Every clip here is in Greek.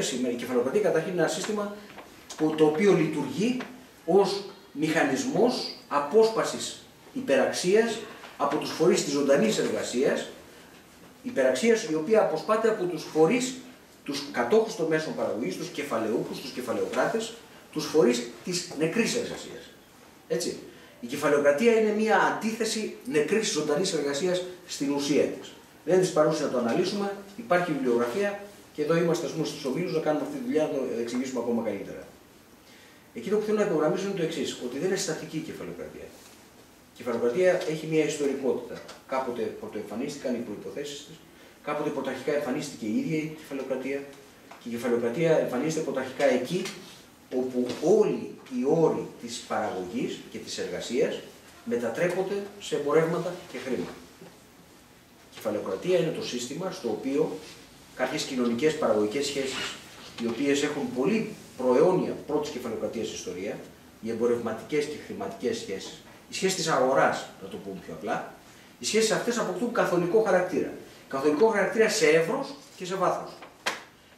σήμερα. Η κεφαλοκρατία καταρχήν είναι ένα σύστημα που, το οποίο λειτουργεί ως μηχανισμός απόσπασης υπεραξίας από τους φορείς της ζωντανής εργασίας, υπεραξίας η οποία αποσπάται από τους φορείς, τους κατόχους των μέσων παραγωγής, τους κεφαλαιούχους, τους κεφαλαιοκράτες, τους φορείς της νεκρής εργασίας. Έτσι. Η κεφαλαιοκρατία είναι μια αντίθεση νεκρής ζωντανής εργασίας στην ουσία της. Δεν είναι παρούσε να το αναλύσουμε, υπάρχει βιβλιογραφία και εδώ είμαστε πούμε, στους ομίλους να κάνουμε αυτή τη δουλειά, να το εξηγήσουμε ακόμα καλύτερα. Εκείνο που θέλω να υπογραμμίσω είναι το εξής, ότι δεν είναι στατική η κεφαλοκρατία. Η κεφαλοκρατία έχει μια ιστορικότητα. Κάποτε πρωτοεμφανίστηκαν οι προποθέσει της, κάποτε πρωταρχικά εμφανίστηκε η ίδια η κεφαλοκρατία και η κεφαλοκρατία εμφανίζεται πρωταρχικά εκεί όπου όλοι οι όροι της παραγωγής και της εργασίας μετατρέπονται σε εμπορεύματα και χρήμα. Η κεφαλοκρατία είναι το σύστημα στο οποίο κάποιες κοινωνικές παραγωγικές σχέσεις, οι οποίες έχουν πολύ προαιώνια πρώτης κεφαλοκρατία ιστορία, οι εμπορευματικές και χρηματικές σχέσεις, οι σχέσεις της αγοράς, να το πούμε πιο απλά, οι σχέσεις αυτές αποκτούν καθολικό χαρακτήρα. Καθολικό χαρακτήρα σε εύρος και σε βάθος.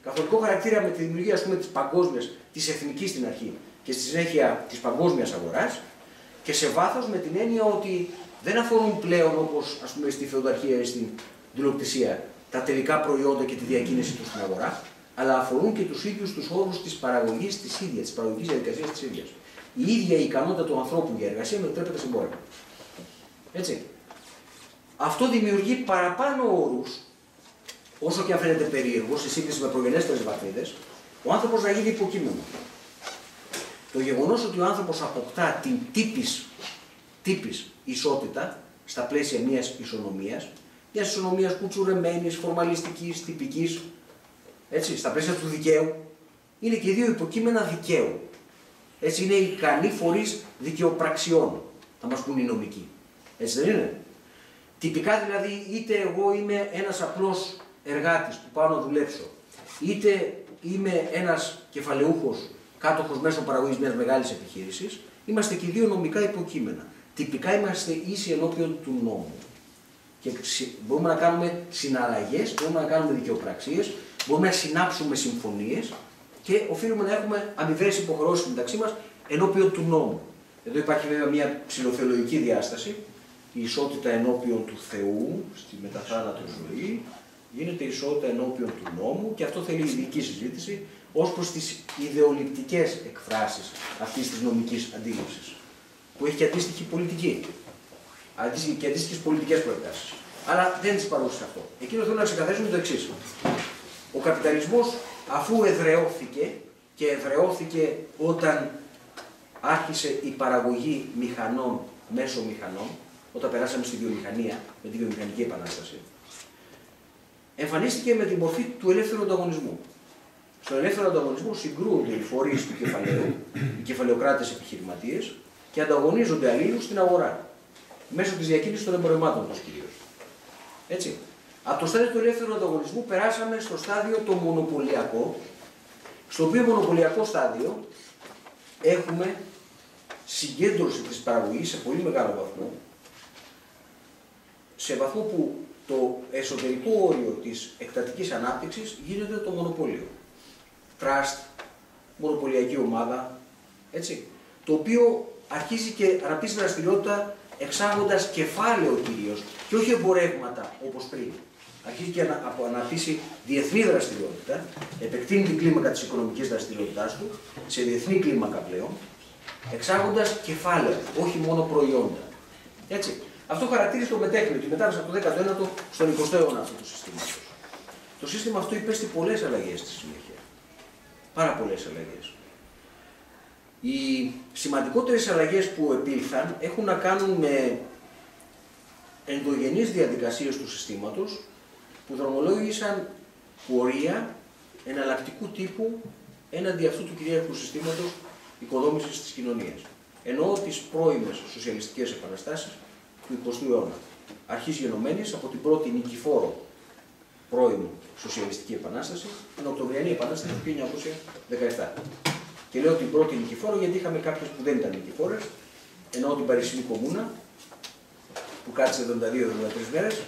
Καθολικό χαρακτήρα με τη δημιουργία της παγκόσμιας, της εθνικής στην αρχή και στη συνέχεια της παγκόσμιας αγοράς και σε βάθος με την έννοια ότι δεν αφορούν πλέον όπως στη φεουδαρχία ή στην τηλεοπτησία τα τελικά προϊόντα και τη διακίνηση τους στην αγορά, αλλά αφορούν και τους ίδιους τους όρους της παραγωγής της ίδια, της παραγωγικής διαδικασίας της ίδιας. Η ίδια η ικανότητα του ανθρώπου για εργασία μετατρέπεται σε εμπόρευμα. Έτσι. Αυτό δημιουργεί παραπάνω όρους, όσο και αν φαίνεται περίεργο, σε σύγκριση με προγενέστερες βαθμίδε, ο άνθρωπος να γίνει υποκείμενο. Το γεγονός ότι ο άνθρωπος αποκτά την τύπης, τύπης ισότητα στα πλαίσια μιας ισονομίας, μιας ισονομίας κουτσουρεμένης, φορμαλιστικής, τυπικής, έτσι, στα πλαίσια του δικαίου, είναι και δύο υποκείμενα δικαίου. Έτσι είναι ικανοί φορείς δικαιοπραξιών, θα μας πούν οι νομικοί. Έτσι δεν είναι; Τυπικά δηλαδή, είτε εγώ είμαι ένας απλός εργάτης που πάω να δουλέψω, είτε είμαι ένας κεφαλαιούχος κάτοχος μέσω παραγωγής μιας μεγάλης επιχείρησης, είμαστε και δύο νομικά υποκείμενα. Τυπικά είμαστε ίσοι ενώπιον του νόμου και μπορούμε να κάνουμε συναλλαγές, μπορούμε να κάνουμε δικαιοπραξίες, μπορούμε να συνάψουμε συμφωνίες και οφείλουμε να έχουμε αμοιβέ υποχρεώσεις μεταξύ μας ενώπιον του νόμου. Εδώ υπάρχει βέβαια μια ψηλοθεολογική διάσταση, η ισότητα ενώπιον του Θεού στη μεταθάνατο ζωή, γίνεται ισότητα ενώπιον του νόμου και αυτό θέλει ειδική συζήτηση ως προς τις ιδεολειπτικές εκφράσεις αυτής της νομικής αντίληψης, που έχει και αντίστοιχη πολιτική και αντίστοιχες πολιτικές προεκτάσεις. Αλλά δεν τις παρούσε αυτό. Εκείνο θέλω να ξεκαθαρίσουμε το εξής. Ο καπιταλισμός, αφού εδρεώθηκε και εδρεώθηκε όταν άρχισε η παραγωγή μηχανών μέσω μηχανών, όταν περάσαμε στη βιομηχανία, με τη βιομηχανική επανάσταση, εμφανίστηκε με την μορφή του ελεύθερου ανταγωνισμού. Στον ελεύθερο ανταγωνισμό συγκρούονται οι φορείς του κεφαλαίου, οι κεφαλαιοκράτες επιχειρηματίες και ανταγωνίζονται αλλήλους στην αγορά μέσω της διακίνησης των εμπορευμάτων του κυρίως. Έτσι. Από το στάδιο του ελεύθερου ανταγωνισμού περάσαμε στο στάδιο το μονοπωλιακό, στο οποίο μονοπωλιακό στάδιο έχουμε συγκέντρωση της παραγωγής σε πολύ μεγάλο βαθμό, σε βαθμό που το εσωτερικό όριο της εκτατικής ανάπτυξης γίνεται το μονοπωλίο. Τραστ, μονοπωλιακή ομάδα, έτσι, το οποίο αρχίζει και αναπτύσσει δραστηριότητα εξάγοντας κεφάλαιο κυρίω και όχι εμπορεύματα όπως πριν. Αρχίζει και να αναπτύσσει διεθνή δραστηριότητα, επεκτείνει την κλίμακα της οικονομικής δραστηριότητάς του σε διεθνή κλίμακα πλέον, εξάγοντας κεφάλαιο, όχι μόνο προϊόντα. Έτσι. Αυτό χαρακτήριζε το μετέχνη, τη μετάβαση από το 19ο στον 20ο αιώνα αυτού του συστήματο. Το σύστημα αυτό υπέστη πολλές αλλαγές στη συνέχεια. Πάρα πολλές αλλαγές. Οι σημαντικότερες αλλαγές που επήλθαν έχουν να κάνουν με ενδογενείς διαδικασίες του συστήματος που δρομολόγησαν πορεία εναλλακτικού τύπου έναντι αυτού του κυρίαρχου συστήματος οικοδόμησης της κοινωνίας. Εννοώ τις πρώιμες σοσιαλιστικές επαναστάσεις του 20ου αιώνα. Αρχής γενομένης από την πρώτη νικηφόρο πρώιμη σοσιαλιστική επανάσταση, την Οκτωβριανή Επανάσταση του 1917. Και λέω την πρώτη νικηφόρο γιατί είχαμε κάποιε που δεν ήταν νικηφόρες, ενώ την Παρισινή Κομμούνα, που κάτσε 72-73 μέρες,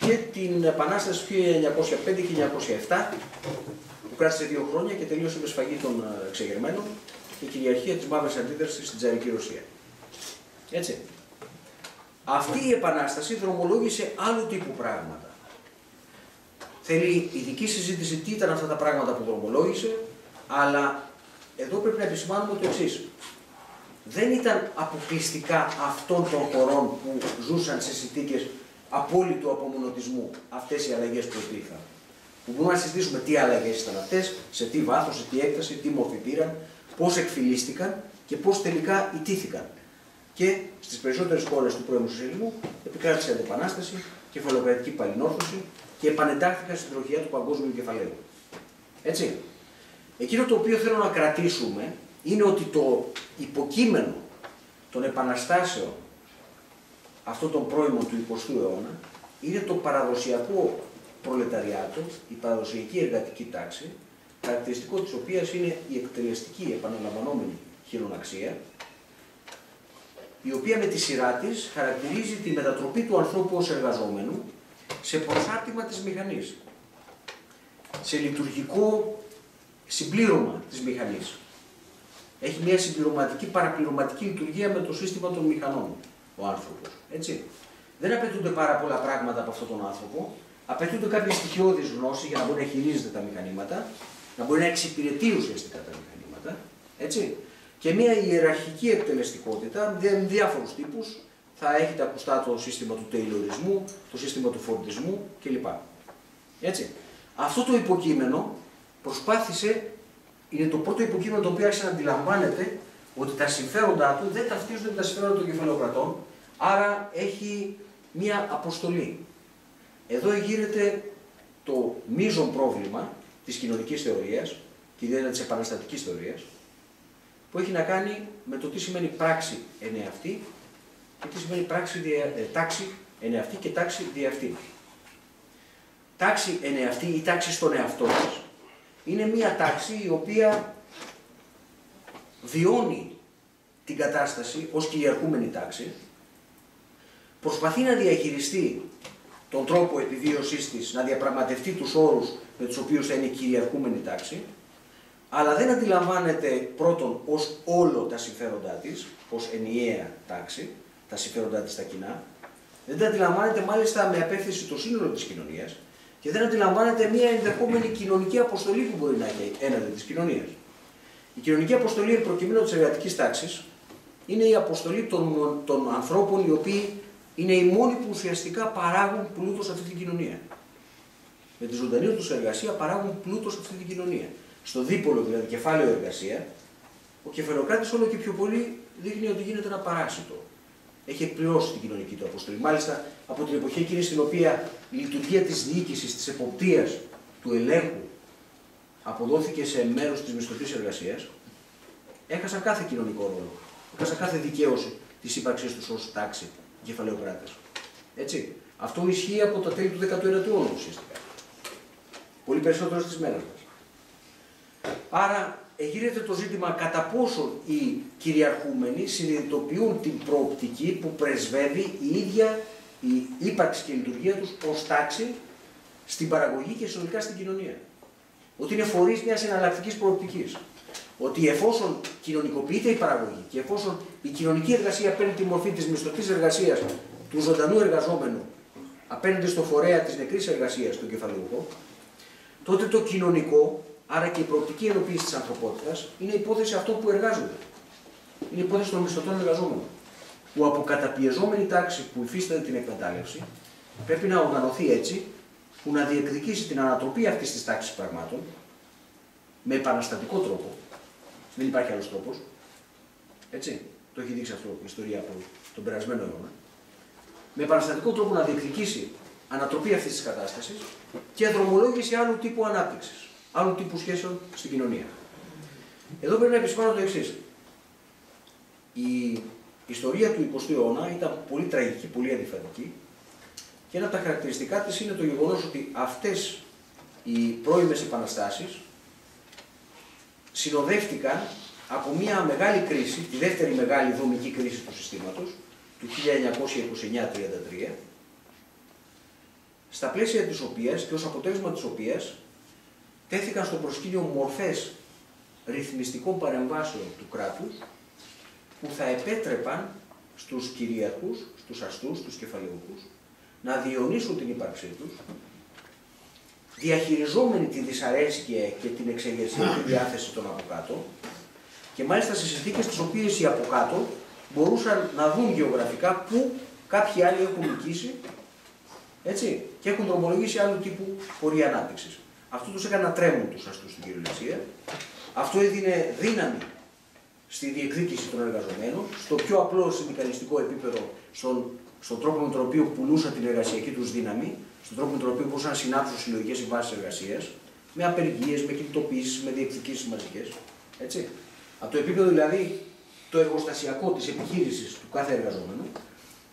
και την Επανάσταση του 1905-1907, που κράτησε δύο χρόνια και τελείωσε με σφαγή των ε, εξεγερμένων και κυριαρχία της μαύρης αντίδρασης στην Τζαρική Ρωσία. Έτσι. Αυτή η επανάσταση δρομολόγησε άλλου τύπου πράγματα. Θέλει ειδική συζήτηση τι ήταν αυτά τα πράγματα που δρομολόγησε, αλλά εδώ πρέπει να επισημάνουμε το εξής. Δεν ήταν αποκλειστικά αυτών των χωρών που ζούσαν σε συνθήκες απόλυτου απομονωτισμού αυτές οι αλλαγές που υπήρχαν. Που μπορούμε να συζητήσουμε τι αλλαγές ήταν αυτές, σε τι βάθος, σε τι έκταση, τι μορφή πήραν, πώς εκφυλίστηκαν και πώς τελικά ιτήθηκαν. Και στις περισσότερες χώρες του πρώιμου Σοσιαλισμού επικράτησε αντιπανάσταση, κεφαλοκρατική παλινόρθωση και επανεντάχθηκαν στην τροχιά του παγκόσμιου κεφαλαίου. Έτσι. Εκείνο το οποίο θέλω να κρατήσουμε είναι ότι το υποκείμενο των επαναστάσεων αυτών των πρώιμων του 20ου αιώνα είναι το παραδοσιακό προλεταριάτο, η παραδοσιακή εργατική τάξη, χαρακτηριστικό της οποίας είναι η εκτελεστική επαναλαμβανόμενη χειροναξία, η οποία με τη σειρά της χαρακτηρίζει τη μετατροπή του ανθρώπου ως εργαζόμενου σε προσάρτημα της μηχανής, σε λειτουργικό συμπλήρωμα της μηχανής. Έχει μια συμπληρωματική, παραπληρωματική λειτουργία με το σύστημα των μηχανών ο άνθρωπος. Έτσι. Δεν απαιτούνται πάρα πολλά πράγματα από αυτόν τον άνθρωπο. Απαιτούνται κάποια στοιχειώδη γνώση για να μπορεί να χειρίζεται τα μηχανήματα, να μπορεί να εξυπηρετεί ουσιαστικά τα μηχανήματα. Έτσι. Και μια ιεραρχική εκτελεστικότητα με διάφορους τύπους. Θα έχετε ακουστά το σύστημα του τεϊλορισμού, το σύστημα του φορτισμού κλπ. Έτσι. Αυτό το υποκείμενο προσπάθησε, είναι το πρώτο υποκείμενο το οποίο άρχισε να αντιλαμβάνεται ότι τα συμφέροντά του δεν ταυτίζονται με τα συμφέροντα των κεφαλαιοκρατών, άρα έχει μία αποστολή. Εδώ γίνεται το μείζον πρόβλημα της κοινωνικής θεωρίας και ιδιαίτερα της επαναστατικής θεωρίας, που έχει να κάνει με το τι σημαίνει πράξη ενεαυτή και τι σημαίνει πράξη, ε, τάξη ενεαυτή και τάξη διαυτή. Τάξη ενεαυτή ή τάξη στον εαυτό της είναι μια τάξη η οποία βιώνει την κατάσταση ως κυριαρχούμενη τάξη, προσπαθεί να διαχειριστεί τον τρόπο επιβίωσής της, να διαπραγματευτεί τους όρους με τους οποίους θα είναι κυριαρχούμενη τάξη, αλλά δεν αντιλαμβάνεται πρώτον ως όλο τα συμφέροντά της, ως ενιαία τάξη, τα συμφέροντά της τα κοινά, δεν τα αντιλαμβάνεται μάλιστα με απέκτηση το σύνολο της κοινωνίας και δεν αντιλαμβάνεται μια ενδεχόμενη κοινωνική αποστολή που μπορεί να έχει έναντι της κοινωνίας. Η κοινωνική αποστολή προκειμένου της εργατικής τάξης είναι η αποστολή των, των ανθρώπων οι οποίοι είναι οι μόνοι που ουσιαστικά παράγουν πλούτος σε αυτή την κοινωνία. Με τη ζωντανή τους εργασία παράγουν πλούτος σε αυτή την κοινωνία. Στο δίπολο, δηλαδή κεφάλαιο εργασία, ο κεφαλοκράτη όλο και πιο πολύ δείχνει ότι γίνεται ένα παράσιτο. Έχει εκπληρώσει την κοινωνική του αποστολή. Μάλιστα από την εποχή εκείνη στην οποία η λειτουργία της διοίκηση, της εποπτείας, του ελέγχου αποδόθηκε σε μέρος της μισθωτής εργασίας, έχασαν κάθε κοινωνικό ρόλο. Έχασαν κάθε δικαίωση της ύπαρξής τους ως τάξη κεφαλαιοκράτε. Έτσι. Αυτό ισχύει από τα τέλη του 19ου αιώνα ουσιαστικά. Πολύ περισσότερο στις μέρες μας. Άρα εγείρεται το ζήτημα κατά πόσο οι κυριαρχούμενοι συνειδητοποιούν την προοπτική που πρεσβεύει η ίδια η ύπαρξη και η λειτουργία τους ως τάξη στην παραγωγή και συνολικά στην κοινωνία ότι είναι φορείς μιας εναλλακτικής προοπτικής. Ότι εφόσον κοινωνικοποιείται η παραγωγή και εφόσον η κοινωνική εργασία παίρνει τη μορφή της μισθωτής εργασίας του ζωντανού εργαζόμενου απέναντι στο φορέα της νεκρής εργασίας, του κεφαλαιούχο, τότε το κοινωνικό, άρα και η προοπτική ενοποίησης της ανθρωπότητας, είναι υπόθεση αυτών που εργάζονται. Είναι υπόθεση των μισθωτών εργαζόμενων. Που από καταπιεζόμενη τάξη που υφίσταται την εκμετάλλευση, πρέπει να οργανωθεί έτσι που να διεκδικήσει την ανατροπή αυτής της τάξης πραγμάτων με επαναστατικό τρόπο. Δεν υπάρχει άλλος τρόπος. Έτσι. Το έχει δείξει αυτό η ιστορία από τον περασμένο αιώνα. Με επαναστατικό τρόπο να διεκδικήσει ανατροπή αυτής της κατάστασης και δρομολόγηση άλλου τύπου ανάπτυξης, άλλου τύπου σχέσεων στην κοινωνία. Εδώ πρέπει να επισημάνω το εξής. Η ιστορία του 20ου αιώνα ήταν πολύ τραγική, πολύ αντιφατική και ένα από τα χαρακτηριστικά της είναι το γεγονός ότι αυτές οι πρώιμες επαναστάσεις συνοδεύτηκαν από μια μεγάλη κρίση, τη δεύτερη μεγάλη δομική κρίση του συστήματος, του 1929-33, στα πλαίσια της οποίας και ως αποτέλεσμα της οποίας τέθηκαν στο προσκήνιο μορφές ρυθμιστικών παρεμβάσεων του κράτους που θα επέτρεπαν στους κυρίαρχους, στους αστούς, στους κεφαλαιούχους, να διονύσουν την ύπαρξή τους, διαχειριζόμενοι τη δυσαρέσκεια και την εξεγερσιακή διάθεση των από κάτω, και μάλιστα σε συνθήκες τις οποίες οι από κάτω μπορούσαν να δουν γεωγραφικά πού κάποιοι άλλοι έχουν νικήσει έτσι, και έχουν δρομολογήσει άλλου τύπου πορεία ανάπτυξης. Αυτό τους έκανε να τρέμουν τους αστούς στην κυριολεξία. Αυτό έδινε δύναμη στη διεκδίκηση των εργαζομένων, στο πιο απλό συνδικαλιστικό επίπεδο, στον, στον τρόπο με τον οποίο πουλούσαν την εργασιακή τους δύναμη, στον τρόπο με τον οποίο μπορούσαν να συνάψουν συλλογικές συμβάσεις εργασίας, με απεργίες, με κινητοποιήσεις, με διεκδικήσεις μαζικές. Έτσι. Από το επίπεδο δηλαδή το εργοστασιακό της επιχείρησης του κάθε εργαζόμενου,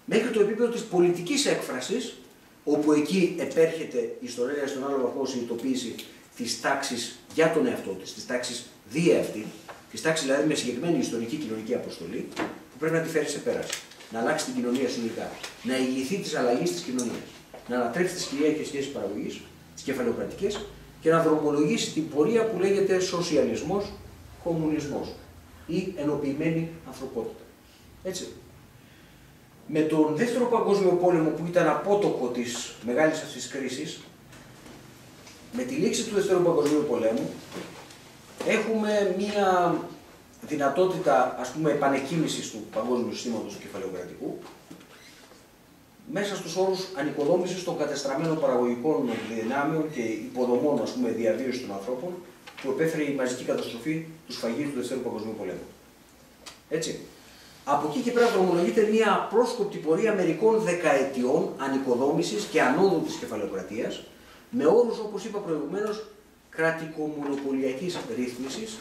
μέχρι το επίπεδο της πολιτικής έκφρασης, όπου εκεί επέρχεται η ιστορία στον άλλο βαθμό συνειδητοποίηση της τάξης για τον εαυτό της, της τάξης διεύτη, της τάξης δηλαδή με συγκεκριμένη ιστορική κοινωνική αποστολή, που πρέπει να τη φέρει σε πέραση. Να αλλάξει την κοινωνία συνολικά. Να ηγηθεί της αλλαγής της κοινωνίας. Να ανατρέψει τις κυρίαρχε σχέσεις παραγωγής, τις κεφαλαιοκρατικές και να δρομολογήσει την πορεία που λέγεται σοσιαλισμός, κομμουνισμός ή ενοποιημένη ανθρωπότητα. Έτσι. Με τον δεύτερο παγκόσμιο πόλεμο που ήταν απότοκο της μεγάλης αυτής κρίσης, με τη λήξη του δεύτερου παγκοσμίου πολέμου, έχουμε μία δυνατότητα ας πούμε επανεκκίνησης του παγκόσμιου συστήματος του κεφαλαιοκρατικού μέσα στους όρους ανοικοδόμησης των κατεστραμμένων παραγωγικών δυνάμεων και υποδομών ας πούμε διαβίωσης των ανθρώπων που επέφερε η μαζική καταστροφή τους σφαγίου του Δευτέρου Παγκοσμίου Πολέμου. Έτσι. Από εκεί και πέρα δρομολογείται μια απρόσκοπτη πορεία μερικών δεκαετιών ανοικοδόμησης και ανόδου της κεφαλαιοκρατίας, με όρους, όπως είπα προηγουμένως, κρατικομονοπολιακή ρύθμισης,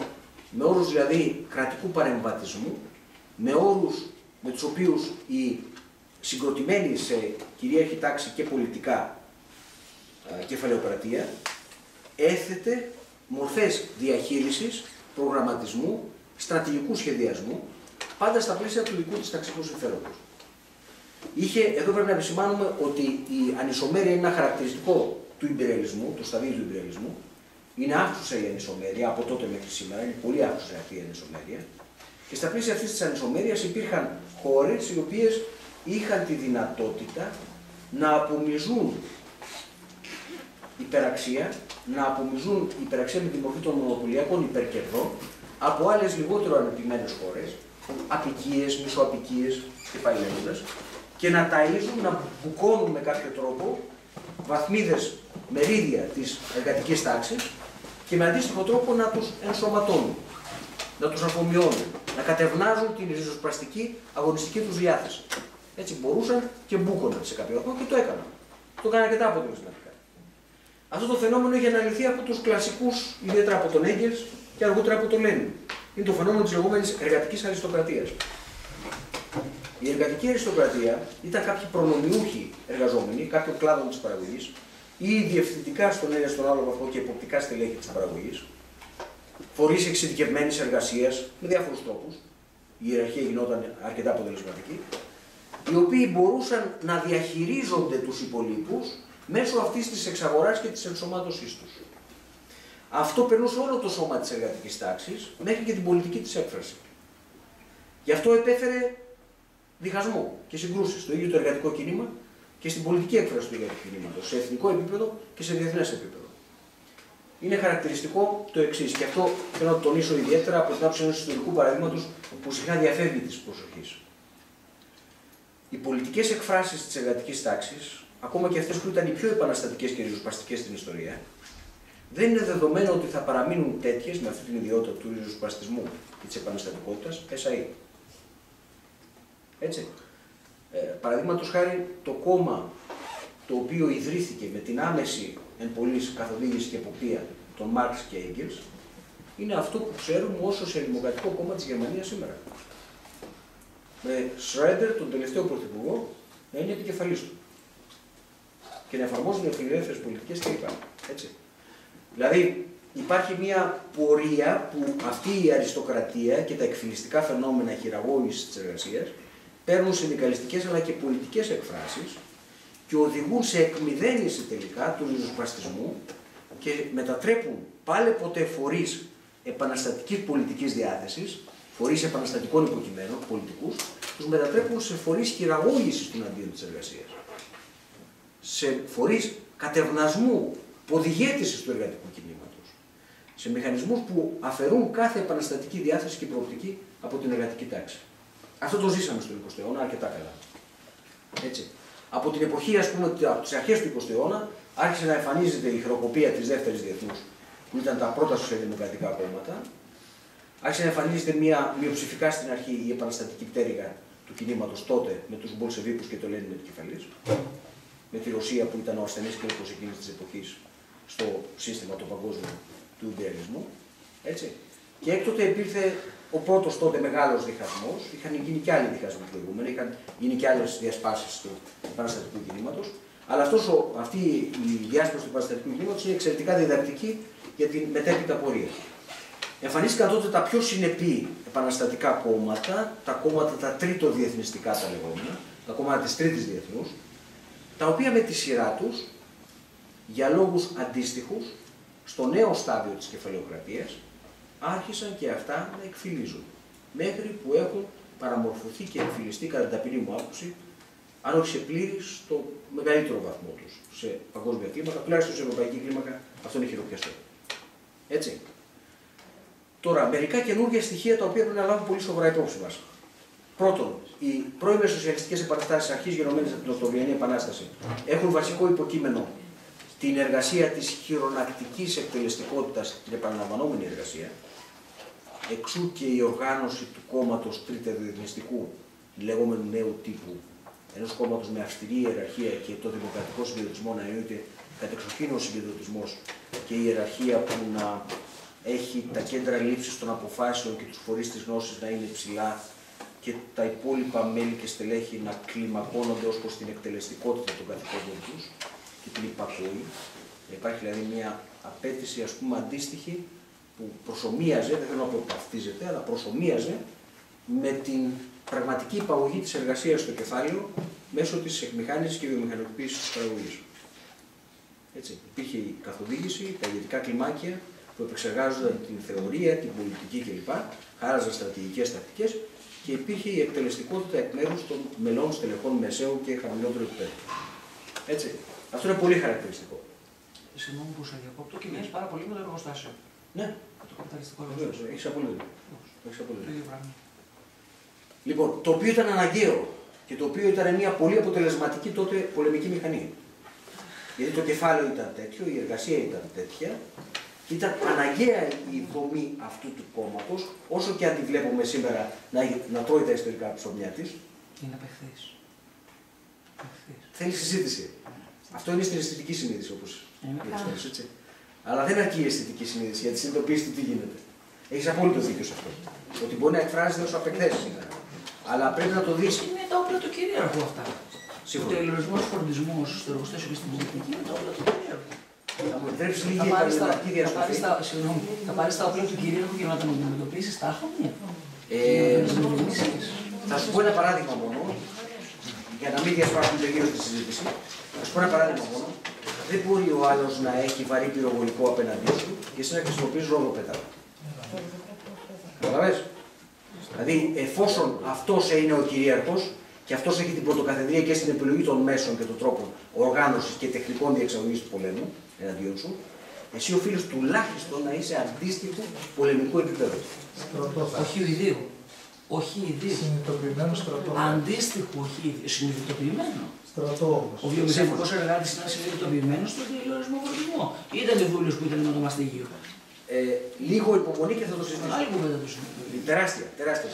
με όρους δηλαδή κρατικού παρεμβατισμού, με όρους με τους οποίους η συγκροτημένη σε κυρίαρχη τάξη και πολιτικά κεφαλαιοκρατία έθετε μορφές διαχείρισης, προγραμματισμού, στρατηγικού σχεδιασμού, πάντα στα πλαίσια του δικού της ταξικού συμφέροντος. Είχε, εδώ πρέπει να επισημάνουμε ότι η ανισομέρεια είναι ένα χαρακτηριστικό του υπερελισμού, του σταδίου του υπερελισμού. Είναι άφουσα η ανισομέρεια από τότε μέχρι σήμερα, είναι πολύ άφουσα αυτή η ανισομέρεια. Και στα πλαίσια αυτής της ανισομέρεια υπήρχαν χώρες οι οποίες είχαν τη δυνατότητα να απομυζούν υπεραξία, να απομυζούν υπεραξία με τη μορφή των μονοπωλιακών υπερκερδών από άλλες λιγότερο ανεπτυγμένες χώρες, απικίες, μισοαπικίες και πάει και να ταΐζουν, να μπουκώνουν με κάποιο τρόπο βαθμίδες μερίδια της εργατικής τάξης και με αντίστοιχο τρόπο να τους ενσωματώνουν, να τους αφομοιώνουν, να κατευνάζουν την ριζοσπαστική αγωνιστική τους διάθεση. Έτσι μπορούσαν και μπούκωναν σε κάποιο βαθμό και το έκαναν. Το έκαναν αρκετά αποτελεσματικά. Αυτό το φαινόμενο έχει αναλυθεί από τους κλασικούς, ιδιαίτερα από τον Έγκελς και αργότερα από τον Λένιν. Είναι το φαινόμενο της λεγόμενης εργατικής αριστοκρατίας. Η εργατική αριστοκρατία ήταν κάποιοι προνομιούχοι εργαζόμενοι, κάποιων κλάδων της παραγωγής ή διευθυντικά στον ένα στον άλλο βαθμό και υποπτικά στελέχη της παραγωγής, φορείς εξειδικευμένης εργασίας με διάφορους τρόπους. Η ιεραρχία γινόταν αρκετά αποτελεσματική, οι οποίοι μπορούσαν να διαχειρίζονται τους υπολείπους μέσω αυτής της εξαγοράς και της ενσωμάτωσής τους. Αυτό περνούσε όλο το σώμα της εργατικής τάξης μέχρι και την πολιτική της έκφραση. Γι' αυτό επέφερε διχασμό και συγκρούσεις στο ίδιο το εργατικό κίνημα και στην πολιτική έκφραση του εργατικού κινήματος, σε εθνικό επίπεδο και σε διεθνές επίπεδο. Είναι χαρακτηριστικό το εξής, και αυτό θέλω να το τονίσω ιδιαίτερα από την άποψη ενός ιστορικού παραδείγματος που συχνά διαφεύγει της προσοχής. Οι πολιτικές εκφράσεις της εργατικής τάξης ακόμα και αυτές που ήταν οι πιο επαναστατικές και ριζοσπαστικές στην ιστορία, δεν είναι δεδομένο ότι θα παραμείνουν τέτοιες με αυτή την ιδιότητα του ριζοσπαστισμού και της επαναστατικότητας ΕΣΑΗ. Έτσι. Ε, Παραδείγματος χάρη, το κόμμα το οποίο ιδρύθηκε με την άμεση εν πωλής καθοδήγηση και εποπτεία των Μάρξ και Έγκελς, είναι αυτό που ξέρουμε ως σοσιαλδημοκρατικό κόμμα της Γερμανίας σήμερα. Με Σρέντερ, τον τελευταίο πρωθυπουργό, να είναι επικεφαλής του και να εφαρμόζουν φιλελεύθερε πολιτικές κλπ. Έτσι. Δηλαδή υπάρχει μια πορεία που αυτή η αριστοκρατία και τα εκφυλιστικά φαινόμενα χειραγώγησης της εργασίας παίρνουν συνδικαλιστικέ αλλά και πολιτικές εκφράσεις και οδηγούν σε εκμυδένιση τελικά του ριζοσπαστισμού και μετατρέπουν πάλι ποτέ φορείς επαναστατικής πολιτικής διάθεσης, φορείς επαναστατικών υποκειμένων, πολιτικούς, τους μετατρέπουν σε φορείς χειραγώγησης του αντίον της εργασίας. Σε φορείς κατευνασμού, ποδηγέτηση του εργατικού κινήματος. Σε μηχανισμούς που αφαιρούν κάθε επαναστατική διάθεση και προοπτική από την εργατική τάξη. Αυτό το ζήσαμε στον 20ο αιώνα αρκετά καλά. Έτσι. Από την εποχή, ας πούμε, από τις αρχές του 20ου αιώνα, άρχισε να εμφανίζεται η χρεοκοπία της δεύτερης διεθνούς, που ήταν τα πρώτα σοσιαλδημοκρατικά κόμματα. Άρχισε να εμφανίζεται μια μειοψηφικά στην αρχή η επαναστατική πτέρυγα του κινήματος τότε με τους Μπολσεβίκους και το Λένιν με την κεφαλή. Με τη Ρωσία που ήταν ο ασθενής κρίκο εκείνης της εποχής στο σύστημα το παγκόσμιο του ιμπεριαλισμού. Έτσι. Και έκτοτε υπήρθε ο πρώτος τότε μεγάλος διχασμός. Είχαν γίνει και άλλοι διχασμοί προηγούμενοι, είχαν γίνει και άλλες διασπάσεις του επαναστατικού κινήματος. Αλλά αυτός ο, αυτή η διάσπαση του επαναστατικού κινήματος είναι εξαιρετικά διδακτική για την μετέπειτα πορεία. Εμφανίστηκαν τότε τα πιο συνεπή επαναστατικά κόμματα, τα κόμματα τα τρίτο διεθνιστικά τα λεγόμενα, τα κόμματα της τρίτης διεθνούς, τα οποία με τη σειρά τους, για λόγους αντίστοιχους, στο νέο στάδιο της κεφαλαιοκρατίας, άρχισαν και αυτά να εκφυλίζουν. Μέχρι που έχουν παραμορφωθεί και εκφυλιστεί κατά την ταπεινή μου άποψη, αν όχι σε πλήρης, στο μεγαλύτερο βαθμό τους. Σε παγκόσμια κλίμακα, τουλάχιστον σε ευρωπαϊκή κλίμακα, αυτό είναι χειροπιαστό. Έτσι. Τώρα, μερικά καινούργια στοιχεία τα οποία πρέπει να λάβουν πολύ σοβαρά υπόψη μας. Πρώτον, οι πρώιμες σοσιαλιστικές επαναστάσεις αρχής γενομένε από την Οκτωβριανή Επανάσταση έχουν βασικό υποκείμενο την εργασία της χειρονακτικής εκτελεστικότητας, την επαναλαμβανόμενη εργασία, εξού και η οργάνωση του κόμματος τριτεδιεθνιστικού, λεγόμενου νέου τύπου, ενός κόμματος με αυστηρή ιεραρχία και το δημοκρατικό συγκεντρωτισμό να εννοείται κατεξοχήν ο συγκεντρωτισμό και η ιεραρχία που να έχει τα κέντρα λήψης των αποφάσεων και τους φορείς της γνώσης να είναι ψηλά και τα υπόλοιπα μέλη και στελέχη να κλιμακώνονται ως προς την εκτελεστικότητα των καθηκόντων τους και την υπακοή. Υπάρχει δηλαδή μια απέτηση ας πούμε αντίστοιχη που προσωμίαζε, δεν θέλω να πω ταυτίζεται, αλλά προσωμίαζε με την πραγματική υπαγωγή της εργασίας στο κεφάλαιο μέσω της εκμηχάνησης και βιομηχανικοποίησης της παραγωγής. Έτσι, υπήρχε η καθοδήγηση, τα ηγετικά κλιμάκια που επεξεργάζονταν την θεωρία, την πολιτική κλπ. Χάραζαν στρατηγικές τακτικές και υπήρχε η εκτελεστικότητα εκ μέρους των μελών στελεχών μεσαίου και χαμηλότερου επίπεδου. Έτσι. Αυτό είναι πολύ χαρακτηριστικό. Συγγνώμη που σα διακόπτω και μοιάζει πάρα πολύ με το εργοστάσιο. Ναι. Το καπιταλιστικό εργοστάσιο. Έχεις απολύτω. απολύτω. Λοιπόν, το οποίο ήταν αναγκαίο και το οποίο ήταν μια πολύ αποτελεσματική τότε πολεμική μηχανή. Γιατί το κεφάλαιο ήταν τέτοιο, η εργασία ήταν τέτοια και ήταν αναγκαία η δομή αυτού του κόμματος, όσο και αν τη βλέπουμε σήμερα να, να τρώει τα ιστορικά ψωμιά της. Είναι απεχθή. Θέλει συζήτηση. Αυτό είναι στην αισθητική συνείδηση όπως έτσι. Αλλά δεν αρκεί η αισθητική συνείδηση για τη συνειδητοποίηση του τι γίνεται. Έχεις απόλυτο δίκιο σε αυτό. Ότι μπορεί να εκφράζεται ω απεκθέσεις σήμερα. Αλλά πρέπει να το δεις. Είναι τα όπλα του κυρίαρχου αυτά. Σίγουρα. Ο τελειωρισμό φορτισμό στο εργοστάσιο και στην πολιτική είναι τα όπλα του κυρίαρχου. Θα μου επιτρέψεις λίγη επαγγελματική διαστροφή; Θα πάρεις τα όπλα του κυρίαρχου για να τον αντιμετωπίσεις τα χρόνια. Ε, θα σου πω ένα παράδειγμα μόνο, για να μην διασπάσουμε τελείω της συζήτησης. Θα σου πω ένα παράδειγμα μόνο. Δεν μπορεί ο άλλος να έχει βαρύ πυροβολικό απέναντί σου και εσύ να χρησιμοποιείς ρόδο πέταλο. Καταλαβες; Δηλαδή, εφόσον αυτός είναι ο κυρίαρχος και αυτός έχει την πρωτοκαθεδρία και στην επιλογή των μέσων και των τρόπων οργάνωσης και τεχνικών διεξαγωγής του πολέμου εναντίον σου, εσύ οφείλεις τουλάχιστον να είσαι αντίστοιχο πολεμικού επίπεδου. Όχι ο ιδίου. Όχι ιδίου. Συνειδητοποιημένο στρατό. Αντίστοιχο, όχι συνειδητοποιημένο. Στρατό Ο βιομηχανικός εργάτης ήταν συνειδητοποιημένος στον τηλεορισμό φορτισμό. Ήταν δούλιο που ήταν με το μαστίγιο. Ε, λίγο υπομονή και θα το συζητήσουμε. Άλλη κουβέντα του Τεράστια, τεράστια.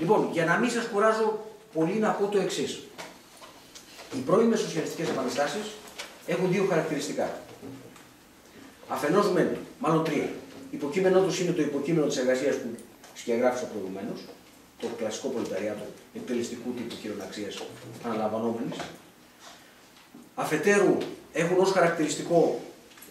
Λοιπόν, για να μην σας κουράζω πολύ να πω το εξής. Οι πρώιμε σοσιαλιστικέ επαναστάσεις έχουν δύο χαρακτηριστικά. Αφενός μεν, μάλλον τρία. Υποκείμενό τους είναι το υποκείμενο της εργασίας που σκιαγράφησα προηγουμένως, το κλασικό πολιταριάτο εκτελεστικού τύπου χειροναξίας αναλαμβανόμενης. Αφετέρου, έχουν ως χαρακτηριστικό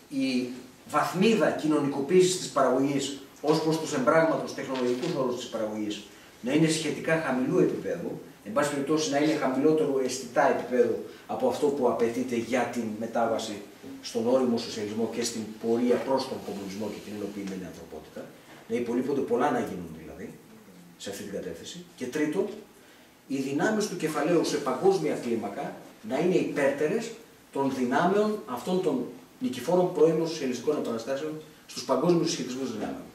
η βαθμίδα κοινωνικοποίησης της παραγωγής ως προς τους εμπράγματος τεχνολογικούς όρους της παραγωγής να είναι σχετικά χαμηλού επίπεδου, εν πάση περιπτώσει να είναι χαμηλότερο αισθητά επίπεδο από αυτό που απαιτείται για την μετάβαση στον όριμο σοσιαλισμό και στην πορεία προς τον κομμουνισμό και την υλοποιημένη ανθρωπότητα. Να υπολείπονται πολλά να γίνουν δηλαδή σε αυτή την κατεύθυνση. Και τρίτον, οι δυνάμεις του κεφαλαίου σε παγκόσμια κλίμακα να είναι υπέρτερες των δυνάμεων αυτών των νικηφόρων πρώιμων σοσιαλιστικών επαναστάσεων στους παγκόσμιους σχετισμού δυνάμεων.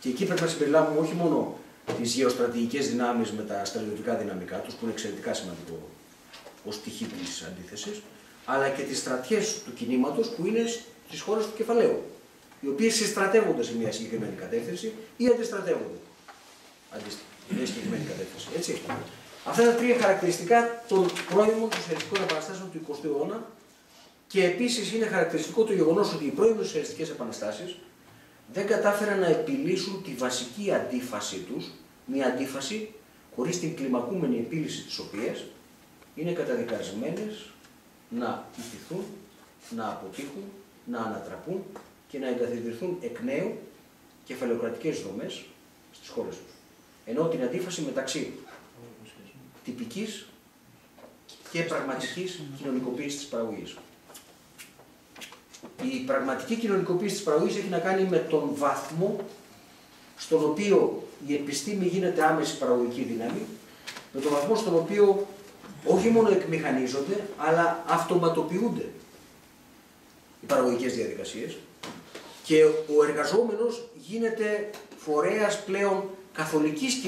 Και εκεί πρέπει να συμπεριλάβουμε όχι μόνο τις γεωστρατηγικές δυνάμεις με τα στρατιωτικά δυναμικά τους, που είναι εξαιρετικά σημαντικό ως πτυχή της αντίθεσης, αλλά και τις στρατιές του κινήματος που είναι στις χώρες του κεφαλαίου, οι οποίες συστρατεύονται σε μια συγκεκριμένη κατεύθυνση ή αντιστρατεύονται. Αντίστοιχα, μια συγκεκριμένη κατεύθυνση. Έτσι. Αυτά είναι τα τρία χαρακτηριστικά των πρώιμων σοσιαλιστικών επαναστάσεων του 20ου αιώνα και επίσης είναι χαρακτηριστικό το γεγονός ότι οι πρώιμε σοσιαλιστικέ επαναστάσεις δεν κατάφεραν να επιλύσουν τη βασική αντίφασή τους, μια αντίφαση χωρίς την κλιμακούμενη επίλυση της οποίας είναι καταδικασμένες να ιτηθούν, να αποτύχουν, να ανατραπούν και να εγκαθιδρυθούν εκ νέου κεφαλαιοκρατικές δομές στις χώρες τους. Ενώ την αντίφαση μεταξύ τυπικής και πραγματικής κοινωνικοποίησης της παραγωγής. Η πραγματική κοινωνικοποίηση της παραγωγής έχει να κάνει με τον βαθμό στον οποίο η επιστήμη γίνεται άμεση παραγωγική δύναμη, με τον βαθμό στον οποίο όχι μόνο εκμηχανίζονται, αλλά αυτοματοποιούνται οι παραγωγικές διαδικασίες και ο εργαζόμενος γίνεται φορέας πλέον καθολικής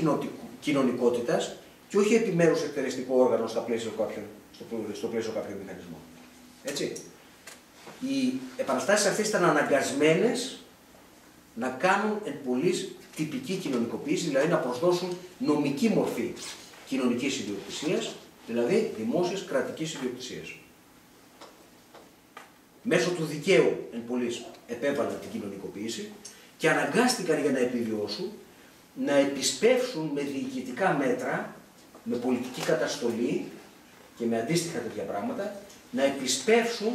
κοινωνικότητας και όχι επιμέρους εκτελεστικό όργανο στα πλαίσιο κάποιον, στο, στο πλαίσιο κάποιου μηχανισμού. Έτσι. Οι επαναστάσεις αυτές ήταν αναγκασμένες να κάνουν εν πολλής τυπική κοινωνικοποίηση, δηλαδή να προσδώσουν νομική μορφή κοινωνικής ιδιοκτησίας δηλαδή δημόσιας κρατικής ιδιοκτησίας. Μέσω του δικαίου εν πολλής επέβαλαν την κοινωνικοποίηση και αναγκάστηκαν για να επιβιώσουν να επισπεύσουν με διοικητικά μέτρα, με πολιτική καταστολή και με αντίστοιχα τέτοια πράγματα, να επισπεύσουν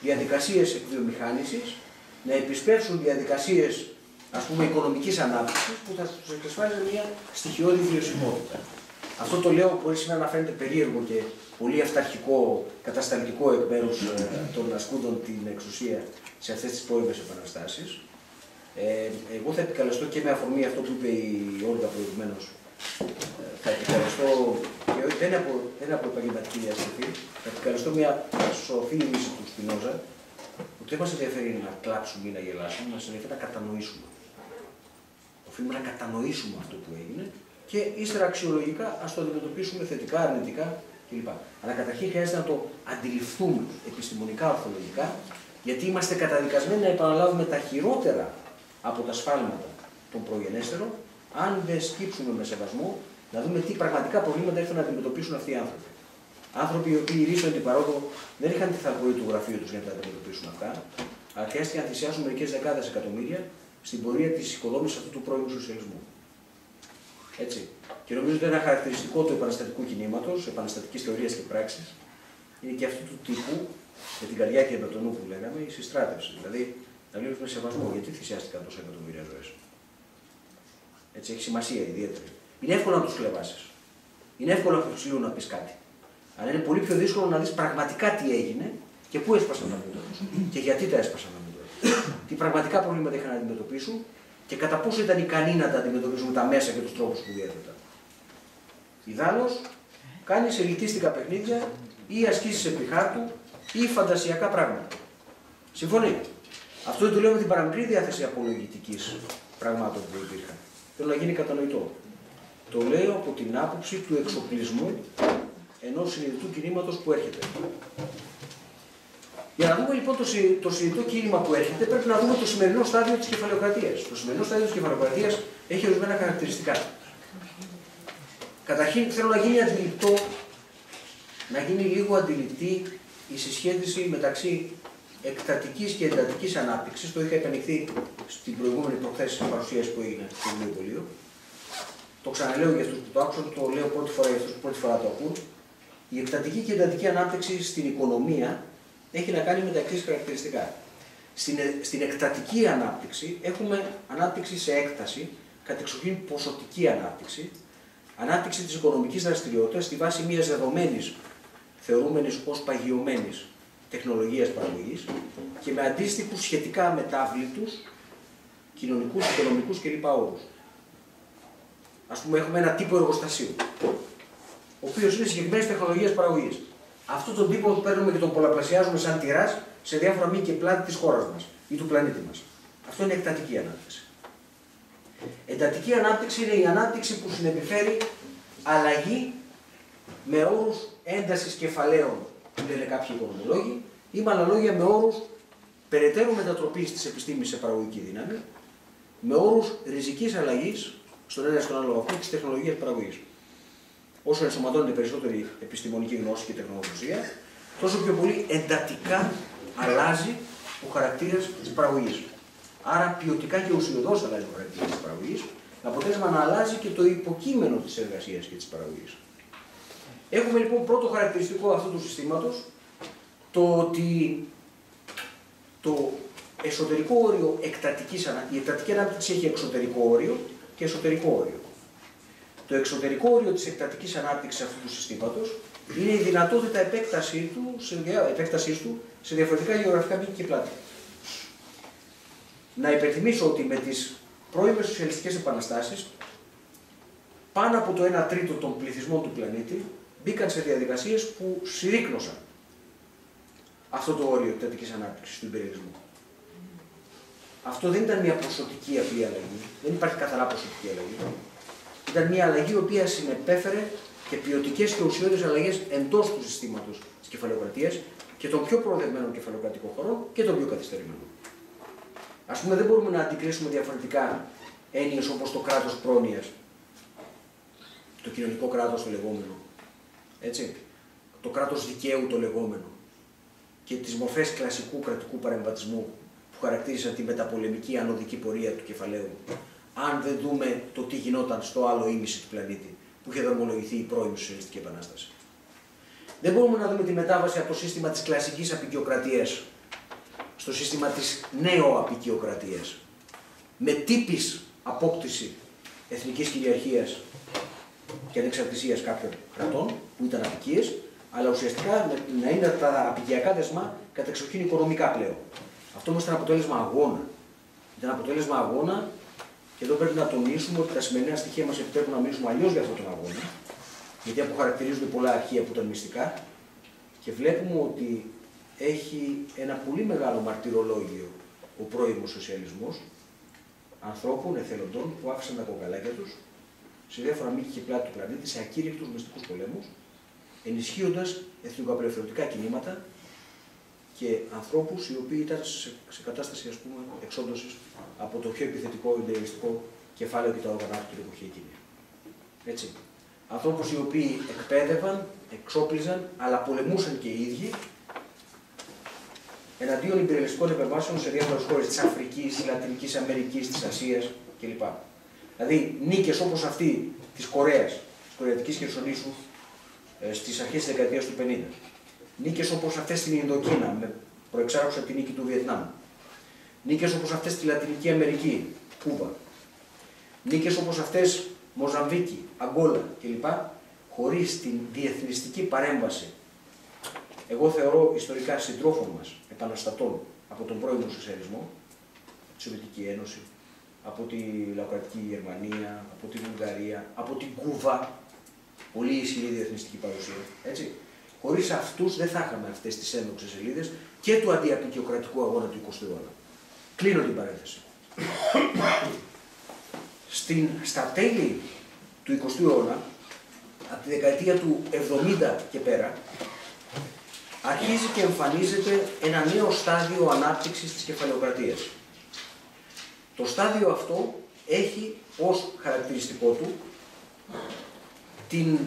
διαδικασίες εκβιομηχάνησης, να επισπεύσουν διαδικασίες ας πούμε οικονομικής ανάπτυξης που θα τους εξασφάλιζε μια στοιχειώδη βιωσιμότητα. Αυτό το λέω μπορεί σήμερα να φαίνεται περίεργο και πολύ αυταρχικό, κατασταλτικό εκ μέρους ε, των ασκούντων την εξουσία σε αυτές τις πρώιμες επαναστάσεις. Ε, εγώ θα επικαλεστώ και με αφορμή αυτό που είπε η Όλγα προηγουμένως. Ε, θα επικαλεστώ, και δεν είναι από, δεν είναι από επαγγελματική διαστροφή, θα επικαλεστώ μια σοφή λύση του Σπινόζα, ότι δεν μας ενδιαφέρει να κλάψουμε ή να γελάσουμε, μας ενδιαφέρει να κατανοήσουμε. Οφείλουμε να κατανοήσουμε αυτό που έγινε και ύστερα αξιολογικά ας το αντιμετωπίσουμε θετικά, αρνητικά κλπ. Αλλά καταρχήν χρειάζεται να το αντιληφθούμε επιστημονικά, ορθολογικά, γιατί είμαστε καταδικασμένοι να επαναλάβουμε τα χειρότερα από τα σφάλματα των προγενέστερων, αν δεν σκύψουμε με σεβασμό να δούμε τι πραγματικά προβλήματα ήρθαν να αντιμετωπίσουν αυτοί οι άνθρωποι. Άνθρωποι οι οποίοι ρίσουν την παρόδο δεν είχαν τη θαλπορή του γραφείου τους για να τα αντιμετωπίσουν αυτά, αλλά χρειάστηκε να θυσιάσουν μερικές δεκάδες εκατομμύρια στην πορεία της οικοδόμησης αυτού του πρώην σοσιαλισμού. Έτσι. Και νομίζω ότι ένα χαρακτηριστικό του επαναστατικού κινήματος, επαναστατικής θεωρίας και πράξης, είναι και αυτού του τύπου, με την καρδιά και με τον νου που λέγαμε, η συστράτευση. Δηλαδή, να λέω με σεβασμό, γιατί θυσιάστηκαν τόσα εκατομμύρια ζωές; Έτσι, έχει σημασία ιδιαίτερη. Είναι εύκολο να τους κλεβάσεις. Είναι εύκολο να τους να πεις κάτι. Αλλά είναι πολύ πιο δύσκολο να δεις πραγματικά τι έγινε και πού έσπασαν τα μούτρα και γιατί τα έσπασαν τα μούτρα Τι πραγματικά προβλήματα είχαν να αντιμετωπίσουν και κατά πόσο ήταν ικανοί να τα αντιμετωπίσουν τα μέσα και τους τρόπους που διέθεταν. Ιδάλω, κάνεις ελκυστικά παιχνίδια ή ασκήσεις επί χάρτου ή φαντασιακά πράγματα. Συμφωνεί. Αυτό δεν το λέω με την παραμικρή διάθεση απολογητικής πραγμάτων που υπήρχαν. Θέλω να γίνει κατανοητό. Το λέω από την άποψη του εξοπλισμού ενός συνειδητού κινήματος που έρχεται. Για να δούμε λοιπόν το, το συνειδητό κίνημα που έρχεται, πρέπει να δούμε το σημερινό στάδιο της κεφαλαιοκρατίας. Το σημερινό στάδιο της κεφαλαιοκρατίας έχει ορισμένα χαρακτηριστικά. Καταρχήν θέλω να γίνει αντιληπτό, να γίνει λίγο αντιληπτή η συσχέτιση μεταξύ εκτατικής και εντατικής ανάπτυξης. Το είχα επενδυθεί στην προηγούμενη προθέση παρουσίαση που έγινε στο βιβλίο Το ξαναλέω για αυτούς που το άκουσαν, το λέω πρώτη φορά για αυτούς που πρώτη φορά το ακούν. Η εκτατική και εντατική ανάπτυξη στην οικονομία έχει να κάνει με τα εξής χαρακτηριστικά. Στην, στην εκτατική ανάπτυξη έχουμε ανάπτυξη σε έκταση, κατεξοχήν ποσοτική ανάπτυξη, ανάπτυξη της οικονομικής δραστηριότητας στη βάση μιας δεδομένης, θεωρούμενης ως παγιωμένης τεχνολογίας παραγωγής και με αντίστοιχους σχετικά μετάβλητους κοινωνικούς, οικονομικούς κλπ. όρους. Ας πούμε έχουμε ένα τύπο εργοστασίου, ο οποίος είναι συγκεκριμένης τεχνολογίας παραγωγής. Αυτόν τον τύπο παίρνουμε και τον πολλαπλασιάζουμε σαν τυράς σε διάφορα μήκη και πλάτη της χώρας μας ή του πλανήτη μας. Αυτό είναι εκτατική ανάπτυξη. Εντατική ανάπτυξη είναι η ανάπτυξη που συνεπιφέρει αλλαγή με όρους έντασης κεφαλαίων, λένε κάποιοι οικονομολόγοι, ή με άλλα λόγια με όρους περαιτέρω μετατροπής της επιστήμης σε παραγωγική δύναμη, με όρους ριζικής αλλαγής στον ένα στον άλλο βαθμό της τεχνολογίας παραγωγής. Όσο ενσωματώνεται περισσότερη επιστημονική γνώση και τεχνολογία, τόσο πιο πολύ εντατικά αλλάζει ο χαρακτήρας της παραγωγής. Άρα ποιοτικά και ουσιοδός αλλάζει ο χαρακτήρας της παραγωγής, με αποτέλεσμα να αλλάζει και το υποκείμενο της εργασίας και της παραγωγής. Έχουμε λοιπόν πρώτο χαρακτηριστικό αυτού του συστήματος το ότι το εσωτερικό όριο εκτατικής η εκτατική ανάπτυξη έχει εξωτερικό όριο και εσωτερικό όριο. Το εξωτερικό όριο της εκτατικής ανάπτυξης αυτού του συστήματος είναι η δυνατότητα επέκτασής του, σε, επέκτασής του σε διαφορετικά γεωγραφικά μήκη και πλάτη. Να υπενθυμίσω ότι με τις πρώιμες σοσιαλιστικές επαναστάσεις πάνω από το 1 τρίτο των πληθυσμών του πλανήτη μπήκαν σε διαδικασίες που συρρήκνωσαν αυτό το όριο εκτατικής ανάπτυξης του υπεριαλισμού. Αυτό δεν ήταν μια ποσοτική απλή αλλαγή, δεν υπάρχει καθαρά ποσοτική αλλαγή. Ήταν μια αλλαγή η οποία συνεπέφερε και ποιοτικές και ουσιώδεις αλλαγές εντός του συστήματος της κεφαλαιοκρατίας και των πιο προοδευμένων κεφαλαιοκρατικών χωρών και των πιο καθυστερημένων. Α πούμε, δεν μπορούμε να αντικρίσουμε διαφορετικά έννοιες όπως το κράτος πρόνοιας, το κοινωνικό κράτος το λεγόμενο, έτσι, το κράτος δικαίου το λεγόμενο. Και τις μορφές κλασικού κρατικού παρεμβατισμού που χαρακτήριζαν τη μεταπολεμική ανωδική πορεία του κεφαλαίου, αν δεν δούμε το τι γινόταν στο άλλο ίμιση του πλανήτη που είχε δρομολογηθεί η πρώην Σοσιαλιστική Επανάσταση. Δεν μπορούμε να δούμε τη μετάβαση από το σύστημα της κλασικής απεικιοκρατίας στο σύστημα της νέο-απεικιοκρατίας με τύπης απόκτηση εθνικής κυριαρχίας και ανεξαρτησίας κάποιων κρατών που ήταν απικίες, αλλά ουσιαστικά να είναι τα απικιακά δεσμά κατεξοχήν οικονομικά πλέον. Αυτό όμως ήταν αποτέλεσμα αγώνα. Ήταν αποτέλεσμα αγώνα και εδώ πρέπει να τονίσουμε ότι τα σημερινά στοιχεία μας επιτρέπουν να μιλήσουμε αλλιώς για αυτόν τον αγώνα, γιατί αποχαρακτηρίζονται πολλά αρχεία που ήταν μυστικά και βλέπουμε ότι έχει ένα πολύ μεγάλο μαρτυρολόγιο ο πρώιμος σοσιαλισμός ανθρώπων, εθελοντών που άφησαν τα κοκαλάκια τους σε διάφορα μήκη και πλάτη του πλανήτη, σε ακήρυκτου μυστικούς πολέμους, ενισχύοντας εθνικοαπελευθερωτικά κινήματα και ανθρώπους οι οποίοι ήταν σε, σε κατάσταση ας πούμε, εξόντωσης από το πιο επιθετικό ιδεαλιστικό κεφάλαιο και τα όργανα του την εποχή εκείνη. Έτσι. Ανθρώπους οι οποίοι εκπαίδευαν, εξόπλιζαν, αλλά πολεμούσαν και οι ίδιοι εναντίον υπηρελιστικών επεμβάσεων σε διάφορες χώρες της Αφρικής, της Λατινικής Αμερικής, της Ασίας κλπ. Δηλαδή νίκες όπως αυτή της Κορέας, της Κορεατικής Χερσονήσου, ε, στις αρχές της δεκαετίας του 50 Νίκες όπως αυτές στην Ινδοκίνα, με προεξάρχουσα τη νίκη του Βιετνάμ. Νίκες όπως αυτές στη Λατινική Αμερική, Κούβα. Νίκες όπως αυτές Μοζαμβίκη, Αγκόλα κλπ. Χωρίς την διεθνιστική παρέμβαση. Εγώ θεωρώ ιστορικά συντρόφων μας, επαναστατών από τον πρώην σοσιαλισμό, τη Σοβιετική Ένωση, από τη Λαοκρατική Γερμανία, από τη Βουλγαρία, από την Κούβα, πολύ ισχυρή διεθνιστική παρουσία. Έτσι. Χωρίς αυτούς δεν θα είχαμε αυτές τις ένδοξε σελίδες και του αντιαπικιοκρατικού αγώνα του 20ου αιώνα. Κλείνω την παρένθεση. Στην, στα τέλη του 20ου αιώνα, από τη δεκαετία του 70 και πέρα, αρχίζει και εμφανίζεται ένα νέο στάδιο ανάπτυξης της κεφαλαιοκρατίας. Το στάδιο αυτό έχει ως χαρακτηριστικό του την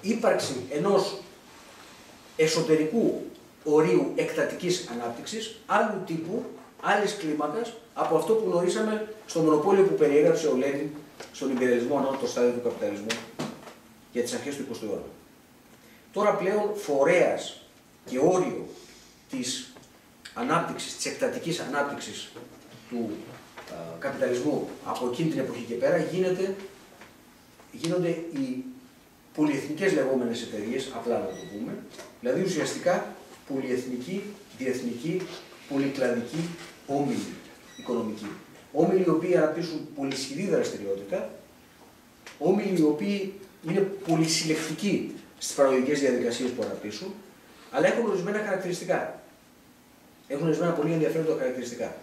ύπαρξη ενός εσωτερικού ορίου εκτατικής ανάπτυξης, άλλου τύπου, άλλης κλίμακας, από αυτό που γνωρίσαμε στο μονοπόλιο που περιέγραψε ο Λένιν στον υπηρεσμό ανά το στάδιο του καπιταλισμού για τις αρχές του 20ου αιώνα. Τώρα πλέον φορέας και όριο της ανάπτυξης, της εκτατικής ανάπτυξης του καπιταλισμού από εκείνη την εποχή και πέρα γίνεται, γίνονται οι πολυεθνικές λεγόμενες εταιρείες, απλά να το πούμε, δηλαδή ουσιαστικά πολυεθνική, διεθνική, πολυκλαδική όμιλη οικονομική. Όμιλοι οι οποίοι αναπτύσσουν πολυσχηδή δραστηριότητα, όμιλοι οι οποίοι είναι πολυσυλλεκτικοί στις παραγωγικές διαδικασίες που αναπτύσσουν, αλλά έχουν ορισμένα χαρακτηριστικά. Έχουν ορισμένα πολύ ενδιαφέροντα χαρακτηριστικά.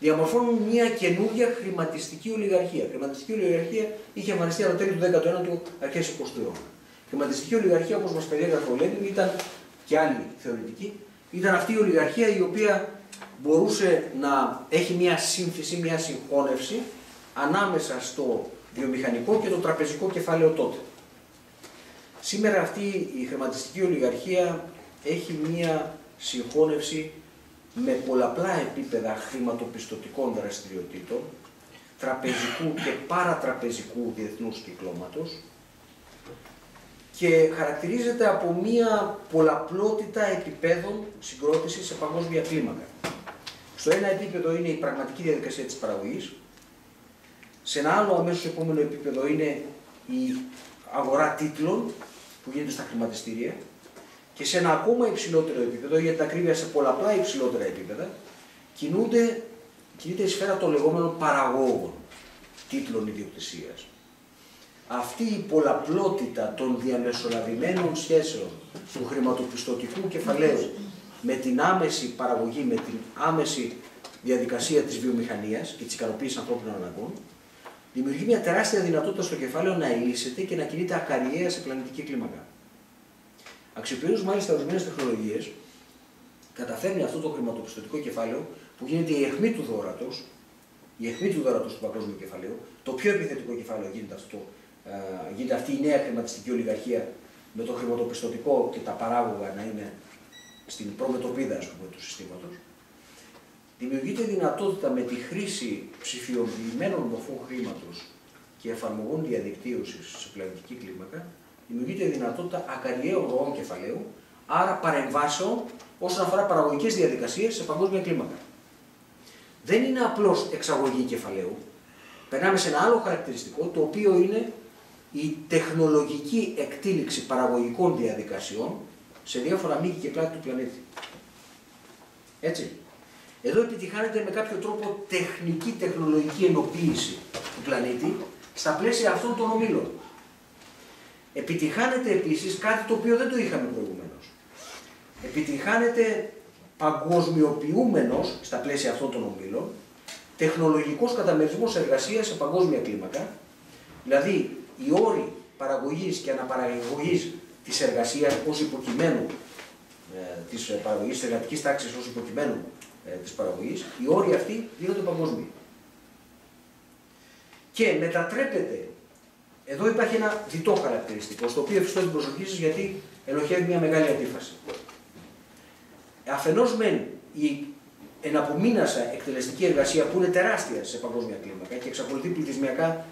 Διαμορφώνουν μια καινούργια χρηματιστική ολιγαρχία. Η χρηματιστική ολιγαρχία είχε εμφανιστεί από το τέλη του 19ου, αρχές του 20ου αιώνα. Η χρηματιστική ολιγαρχία, όπως μας περιέγραφε ο Λέντιν, ήταν και άλλοι θεωρητικοί, ήταν αυτή η ολιγαρχία η οποία μπορούσε να έχει μια σύμφυση, μια συγχώνευση ανάμεσα στο βιομηχανικό και το τραπεζικό κεφάλαιο τότε. Σήμερα αυτή η χρηματιστική ολιγαρχία έχει μια συγχώνευση με πολλαπλά επίπεδα χρηματοπιστωτικών δραστηριοτήτων, τραπεζικού και παρατραπεζικού διεθνούς κυκλώματος και χαρακτηρίζεται από μία πολλαπλότητα επιπέδων συγκρότησης σε παγκόσμια κλίμακα. Στο ένα επίπεδο είναι η πραγματική διαδικασία της παραγωγής, σε ένα άλλο αμέσως επόμενο επίπεδο είναι η αγορά τίτλων που γίνεται στα χρηματιστήρια και σε ένα ακόμα υψηλότερο επίπεδο, για την ακρίβεια σε πολλαπλά υψηλότερα επίπεδα, κινούνται, κινείται η σφαίρα των λεγόμενων παραγόγων τίτλων ιδιοκτησίας. Αυτή η πολλαπλότητα των διαμεσολαβημένων σχέσεων του χρηματοπιστωτικού κεφαλαίου με την άμεση παραγωγή, με την άμεση διαδικασία της βιομηχανίας και της ικανοποίησης ανθρώπινων αναγκών, δημιουργεί μια τεράστια δυνατότητα στο κεφάλαιο να ελίσσεται και να κινείται ακαριέα σε πλανητική κλίμακα. Αξιοποιώντας μάλιστα ορισμένες τεχνολογίες, καταφέρνει αυτό το χρηματοπιστωτικό κεφάλαιο που γίνεται η αιχμή του δόρατος, η αιχμή του δόρατος του παγκόσμιου κεφαλαίου, το πιο επιθετικό κεφάλαιο γίνεται, αυτό, γίνεται αυτή η νέα χρηματιστική ολιγαρχία με το χρηματοπιστωτικό και τα παράγωγα να είναι στην προμετωπίδα ας πούμε, του συστήματος, δημιουργείται δυνατότητα με τη χρήση ψηφιοποιημένων μορφών χρήματος και εφαρμογών διαδικτύωσης σε πλανητική κλίμακα, δημιουργείται δυνατότητα ακαριαίων ροών κεφαλαίου, άρα παρεμβάσεων όσον αφορά παραγωγικές διαδικασίες σε παγκόσμια κλίμακα. Δεν είναι απλώς εξαγωγή κεφαλαίου. Περνάμε σε ένα άλλο χαρακτηριστικό, το οποίο είναι η τεχνολογική εκτήληξη παραγωγικών διαδικασιών σε διάφορα μήκη και πλάτη του πλανήτη. Έτσι. Εδώ επιτυχάνεται με κάποιο τρόπο τεχνική τεχνολογική ενοποίηση του πλανήτη στα πλαίσια αυτών των ομίλων. Επιτυχάνεται επίσης κάτι το οποίο δεν το είχαμε προηγουμένως. Επιτυχάνεται παγκοσμιοποιούμενος στα πλαίσια αυτών των ομίλων τεχνολογικός καταμερισμός εργασίας σε παγκόσμια κλίμακα, δηλαδή οι όροι παραγωγής και αναπαραγωγής της εργασίας ως υποκειμένου ε, της παραγωγής, της εργατικής τάξης ως υποκειμένου ε, της παραγωγής, οι όροι αυτοί γίνονται παγκόσμιοι. Και μετατρέπεται, εδώ υπάρχει ένα διτό χαρακτηριστικό, στο οποίο ευχαριστώ την προσοχή σας γιατί ελοχεύει μια μεγάλη αντίφαση. Αφενός μεν η εναπομείνασα εκτελεστική εργασία που είναι τεράστια σε παγκόσμια κλίμακα και εξακολουθεί πληθυσμιακά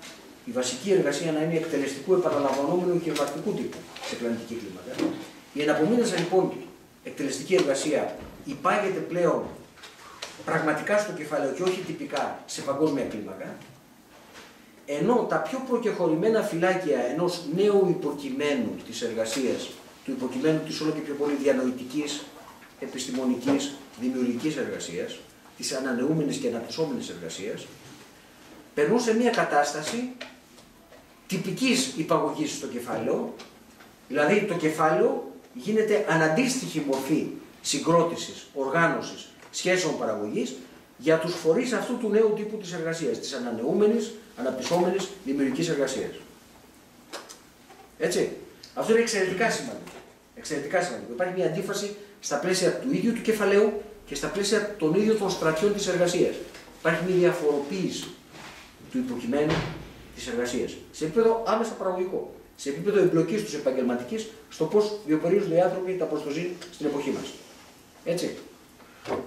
η βασική εργασία να είναι εκτελεστικού, επαναλαμβανόμενου και βαρτικού τύπου σε πλανητική κλίμακα. Η εναπομείνασα λοιπόν εκτελεστική εργασία υπάγεται πλέον πραγματικά στο κεφάλαιο και όχι τυπικά σε παγκόσμια κλίμακα, ενώ τα πιο προκεχωρημένα φυλάκια ενός νέου υποκειμένου της εργασίας, του υποκειμένου της όλο και πιο πολύ διανοητικής, επιστημονικής, δημιουργικής εργασίας, της ανανεούμενης και αναπτυσσόμενης εργασίας, περνούν σε μια κατάσταση τυπικής υπαγωγής στο κεφάλαιο, δηλαδή το κεφάλαιο γίνεται αναντίστοιχη μορφή συγκρότησης, οργάνωσης, σχέσεων παραγωγής για τους φορείς αυτού του νέου τύπου της εργασίας, της ανανεούμενης, αναπτυσσόμενης, δημιουργικής εργασίας. Έτσι. Αυτό είναι εξαιρετικά σημαντικό. Εξαιρετικά σημαντικό. Υπάρχει μια αντίφαση στα πλαίσια του ίδιου του κεφαλαίου και στα πλαίσια των ίδιων των στρατιών της εργασίας. Υπάρχει μια διαφοροποίηση του υποκειμένου της εργασίας. Σε επίπεδο άμεσα παραγωγικό. Σε επίπεδο εμπλοκής τους επαγγελματικής στο πώς βιοπορίζονται οι άνθρωποι τα προστοζήν στην εποχή μας. Έτσι.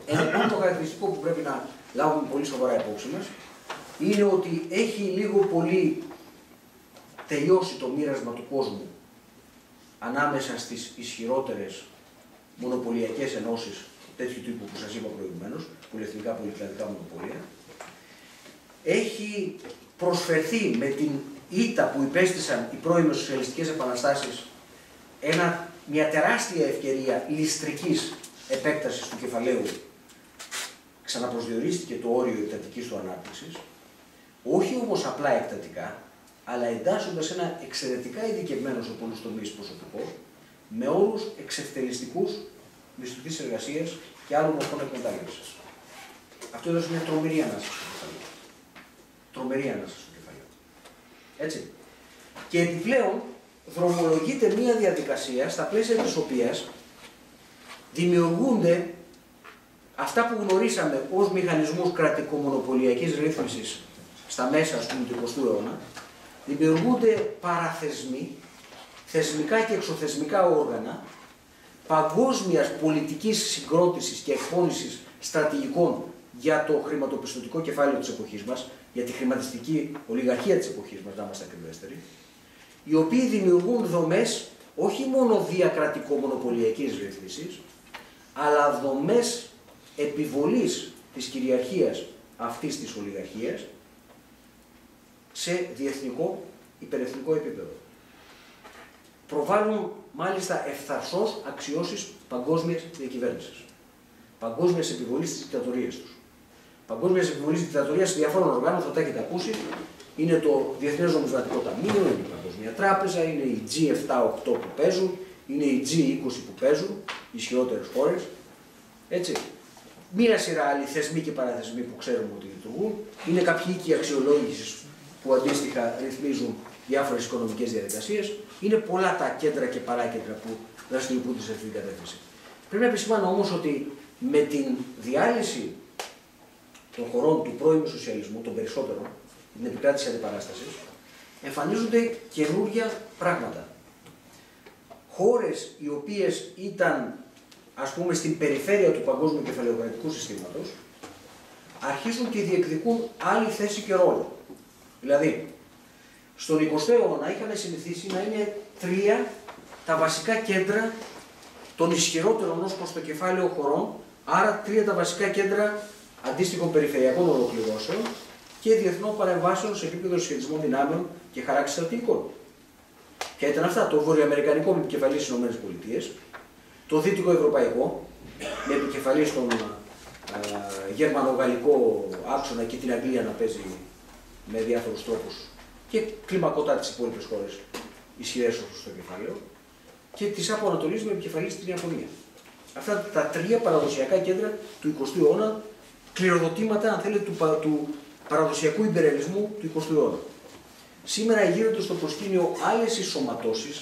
Ένα πρώτο χαρακτηριστικό που πρέπει να λάβουμε πολύ σοβαρά υπόψη μας είναι ότι έχει λίγο πολύ τελειώσει το μοίρασμα του κόσμου ανάμεσα στις ισχυρότερες μονοπωλιακές ενώσεις τέτοιου τύπου που σας είπα προηγουμένως, πολυεθνικά πολυκλαδικά μονοπωλία, έχει προσφερθεί με την ήττα που υπέστησαν οι πρώιμες σοσιαλιστικές επαναστάσεις ένα μια τεράστια ευκαιρία ληστρικής επέκτασης του κεφαλαίου ξαναπροσδιορίστηκε το όριο εκτατικής του ανάπτυξης, όχι όμως απλά εκτατικά, αλλά εντάσσοντας ένα εξαιρετικά ειδικευμένο σε πολλούς τομείς προσωπικό, με όρους εξευτελιστικούς μισθωτής εργασίας και άλλων μορφών εκμετάλλευσης. Αυτό έδωσε μια τρομερή ανάσταση στο κεφαλαίο. Τρομερή ανάσταση στο κεφαλαίο. Έτσι. Και επιπλέον δρομολογείται μια διαδικασία στα πλαίσια της οποίας δημιουργούνται αυτά που γνωρίσαμε ως μηχανισμούς κρατικομονοπολιακής ρύθμισης στα μέσα ας πούμε, του 20ου αιώνα, δημιουργούνται παραθεσμοί, θεσμικά και εξωθεσμικά όργανα, παγκόσμιας πολιτικής συγκρότησης και εκπόνησης στρατηγικών για το χρηματοπιστωτικό κεφάλαιο της εποχής μας, για τη χρηματιστική ολιγαρχία της εποχής μας, να είμαστε ακριβέστεροι, οι οποίοι δημιουργούν δομές όχι μόνο διακρατικό-μονοπωλιακής ρύθμισης, αλλά δομές επιβολής της κυριαρχίας αυτής της ολιγαρχίας σε διεθνικό υπερεθνικό επίπεδο. Προβάλλουν μάλιστα ευθαρσώς αξιώσεις παγκόσμιας διακυβέρνησης. Παγκόσμιας επιβολής της δικτατορίας τους. Παγκόσμιας επιβολής δικτατορίας διαφόρων οργάνων, θα τα έχετε ακούσει. Είναι το Διεθνές Νομισματικό Ταμείο, είναι η Παγκοσμία Τράπεζα, είναι οι G7-8 που παίζουν, είναι οι G20 που παίζουν, οι ισχυρότερες χώρες. Έτσι. Μία σειρά άλλοι θεσμοί και παραθεσμοί που ξέρουμε ότι λειτουργούν. Είναι κάποιοι οίκοι αξιολόγησης που αντίστοιχα ρυθμίζουν διάφορες οικονομικές διαδικασίες. Είναι πολλά τα κέντρα και παράκέντρα που δραστηριοποιούνται σε αυτή την κατεύθυνση. Πρέπει να επισημάνω όμως ότι με την διάλυση των χωρών του πρώιμου σοσιαλισμού, των περισσότερων, την επικράτηση αντιπαράστασης, εμφανίζονται καινούργια πράγματα. Χώρες οι οποίες ήταν ας πούμε στην περιφέρεια του παγκόσμιου κεφαλαιοκρατικού συστήματος, αρχίζουν και διεκδικούν άλλη θέση και ρόλο. Δηλαδή, στον 20ο αιώνα είχαμε συνηθίσει να είναι τρία τα βασικά κέντρα των ισχυρότερων ως προς το κεφάλαιο χωρών, άρα τρία τα βασικά κέντρα αντίστοιχων περιφερειακών ολοκληρώσεων και διεθνών παρεμβάσεων σε επίπεδο σχετισμών δυνάμεων και χαράξη στρατηγικών. Και ήταν αυτά, το βορειοαμερικανικό με επικεφαλής στις ΗΠΑ, το δυτικό ευρωπαϊκό με επικεφαλής στον γερμανο-γαλλικό άξονα και την Αγγλία να παίζει με διάφορους τρόπους και κλιμακωτά τις υπόλοιπες χώρες ισχυρές όπως το κεφάλαιο και της Άπο Ανατολής με επικεφαλής στην Ιαπωνία. Αυτά τα τρία παραδοσιακά κέντρα του 20ου αιώνα κληροδοτήματα, αν θέλετε, του, του παραδοσιακού υπερελισμού του 20ου αιώνα. Σήμερα γύρονται στο προσκήνιο άλλες ισοματώσει,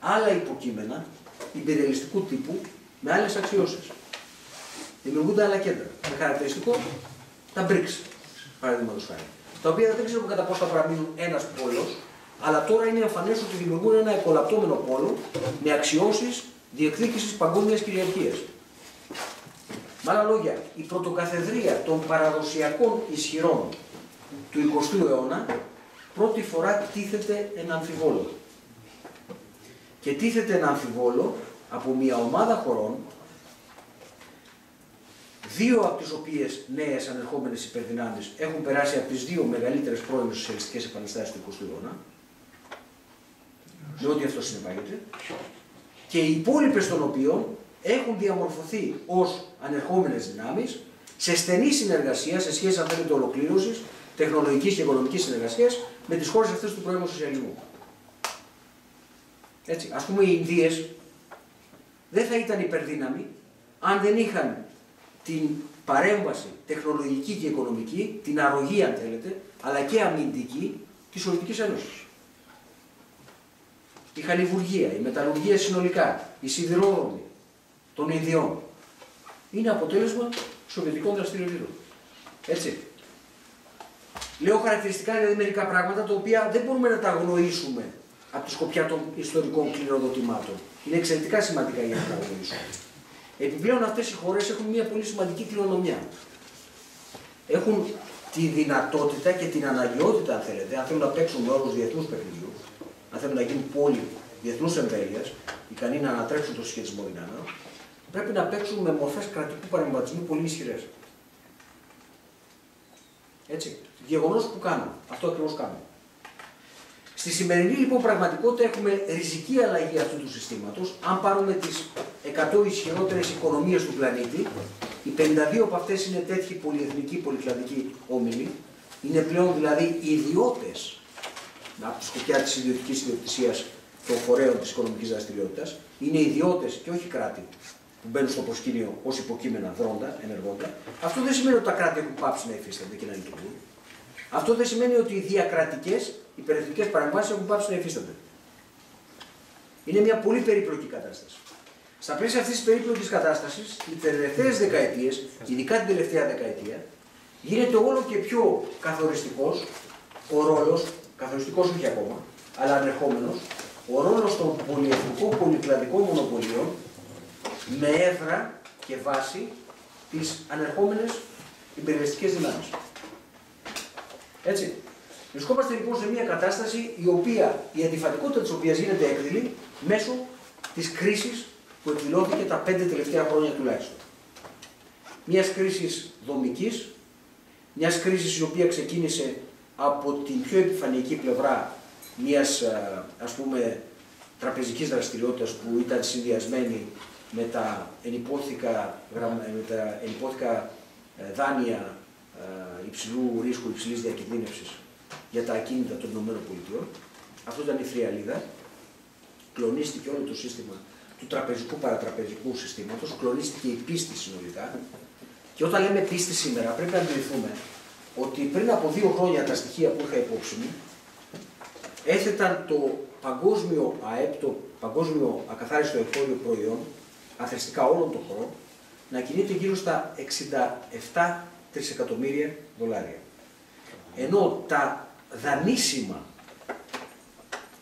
άλλα υποκείμενα υπερελιστικού τύπου με άλλες αξιώσεις. Δημιουργούνται άλλα κέντρα. Με χαρακτηριστικό τα BRICS, παραδείγματος χάρη. Τα οποία δεν ξέρω κατά πόσο θα παραμείνουν ένας πόλος, αλλά τώρα είναι εμφανές ότι δημιουργούν ένα εκολαπτώμενο πόλο με αξιώσεις διεκδίκησης παγκόσμιας κυριαρχίας. Με άλλα λόγια, η πρωτοκαθεδρία των παραδοσιακών ισχυρών του 20ου αιώνα πρώτη φορά τίθεται ένα αμφιβόλο. Και τίθεται ένα αμφιβόλο από μια ομάδα χωρών, δύο από τις οποίες νέες ανερχόμενες υπερδυνάμεις έχουν περάσει από τις δύο μεγαλύτερες πρώιμες σοσιαλιστικές επαναστάσεις του 20ου αιώνα, με ό,τι αυτό συνεπάγεται, και οι υπόλοιπες των οποίων έχουν διαμορφωθεί ως ανερχόμενες δυνάμεις σε στενή συνεργασία, σε σχέση αν θέλετε ολοκλήρωσης, τεχνολογικής και οικονομικής συνεργασίας με τις χώρες αυτές του πρώιμου σοσιαλισμού. Έτσι, ας πούμε οι Ινδίες δεν θα ήταν υπερδύναμοι αν δεν είχαν την παρέμβαση τεχνολογική και οικονομική, την αρρωγή αν θέλετε, αλλά και αμυντική της Σοβιετικής Ένωσης. Η χαλιβουργία, η μεταλλουργία συνολικά, η σιδηρόδρομη των Ινδιών είναι αποτέλεσμα σοβιετικών δραστηριοτήτων. Έτσι. Λέω χαρακτηριστικά δηλαδή μερικά πράγματα τα οποία δεν μπορούμε να τα αγνοήσουμε από τη σκοπιά των ιστορικών κληροδοτημάτων. Είναι εξαιρετικά σημαντικά για να τα αγνοήσουμε. Επιπλέον αυτές οι χώρες έχουν μια πολύ σημαντική κληρονομιά. Έχουν τη δυνατότητα και την αναγκαιότητα, αν θέλετε, αν θέλουν να παίξουν με όρου διεθνούς παιχνιδιού, αν θέλουν να γίνουν πόλη διεθνούς εμβέλειας, ικανοί να ανατρέψουν το σχετισμό δυνάμεων, πρέπει να παίξουν με μορφές κρατικού παρεμβατισμού πολύ ισχυρές. Έτσι. Γεγονός που κάνουν. Αυτό ακριβώς κάνουν. Στη σημερινή λοιπόν πραγματικότητα έχουμε ριζική αλλαγή αυτού του συστήματος. Αν πάρουμε τις 100 ισχυρότερες οικονομίες του πλανήτη, οι 52 από αυτές είναι τέτοιοι πολυεθνικοί, πολυκλαδικοί όμιλοι, είναι πλέον δηλαδή ιδιώτες από τη σκοπιά της ιδιωτικής ιδιοκτησίας των φορέων της οικονομικής δραστηριότητας, είναι ιδιώτες και όχι κράτη που μπαίνουν στο προσκήνιο ως υποκείμενα δρόντα, ενεργόντα. Αυτό δεν σημαίνει ότι τα κράτη έχουν πάψει να υφίστανται και να λειτουργούν. Αυτό δεν σημαίνει ότι οι διακρατικές υπερεθνικές παρεμβάσεις έχουν πάψει να υφίστανται. Είναι μια πολύ περίπλοκη κατάσταση. Στα πλαίσια αυτής της περίπλοκης κατάστασης, οι τελευταίες δεκαετίες, ειδικά την τελευταία δεκαετία, γίνεται όλο και πιο καθοριστικός ο ρόλος, καθοριστικός όχι ακόμα, αλλά ανερχόμενος, ο ρόλος των πολυεθνικών πολυκλαδικών μονοπωλίων με έδρα και βάση τις ανερχόμενες υπερβεστικές δυνάμεις. Έτσι. Βρισκόμαστε λοιπόν σε μια κατάσταση η οποία, η αντιφατικότητα της οποίας γίνεται έκδηλη μέσω της κρίσης που εκδηλώθηκε τα πέντε τελευταία χρόνια τουλάχιστον. Μιας κρίσης δομικής, μιας κρίσης η οποία ξεκίνησε από την πιο επιφανειακή πλευρά μιας ας πούμε τραπεζικής δραστηριότητας που ήταν συνδυασμένη με τα ενυπόθηκα, με τα ενυπόθηκα ε, δάνεια ε, υψηλού ρίσκου, υψηλής διακινδύνευσης για τα ακίνητα των ΗΠΑ. Αυτό ήταν η θριαλίδα. Κλονίστηκε όλο το σύστημα του τραπεζικού παρατραπεζικού συστήματος, κλονίστηκε η πίστη συνολικά. Και όταν λέμε πίστη σήμερα, πρέπει να αντιληφθούμε ότι πριν από δύο χρόνια τα στοιχεία που είχα υπόψη μου έθεταν το παγκόσμιο ΑΕΠ, το παγκόσμιο ακαθάριστο εγχώριο προϊόν, αθρηστικά όλων των χωρών, να κινείται γύρω στα 67 τρισεκατομμύρια δολάρια. Ενώ τα δανείσιμα,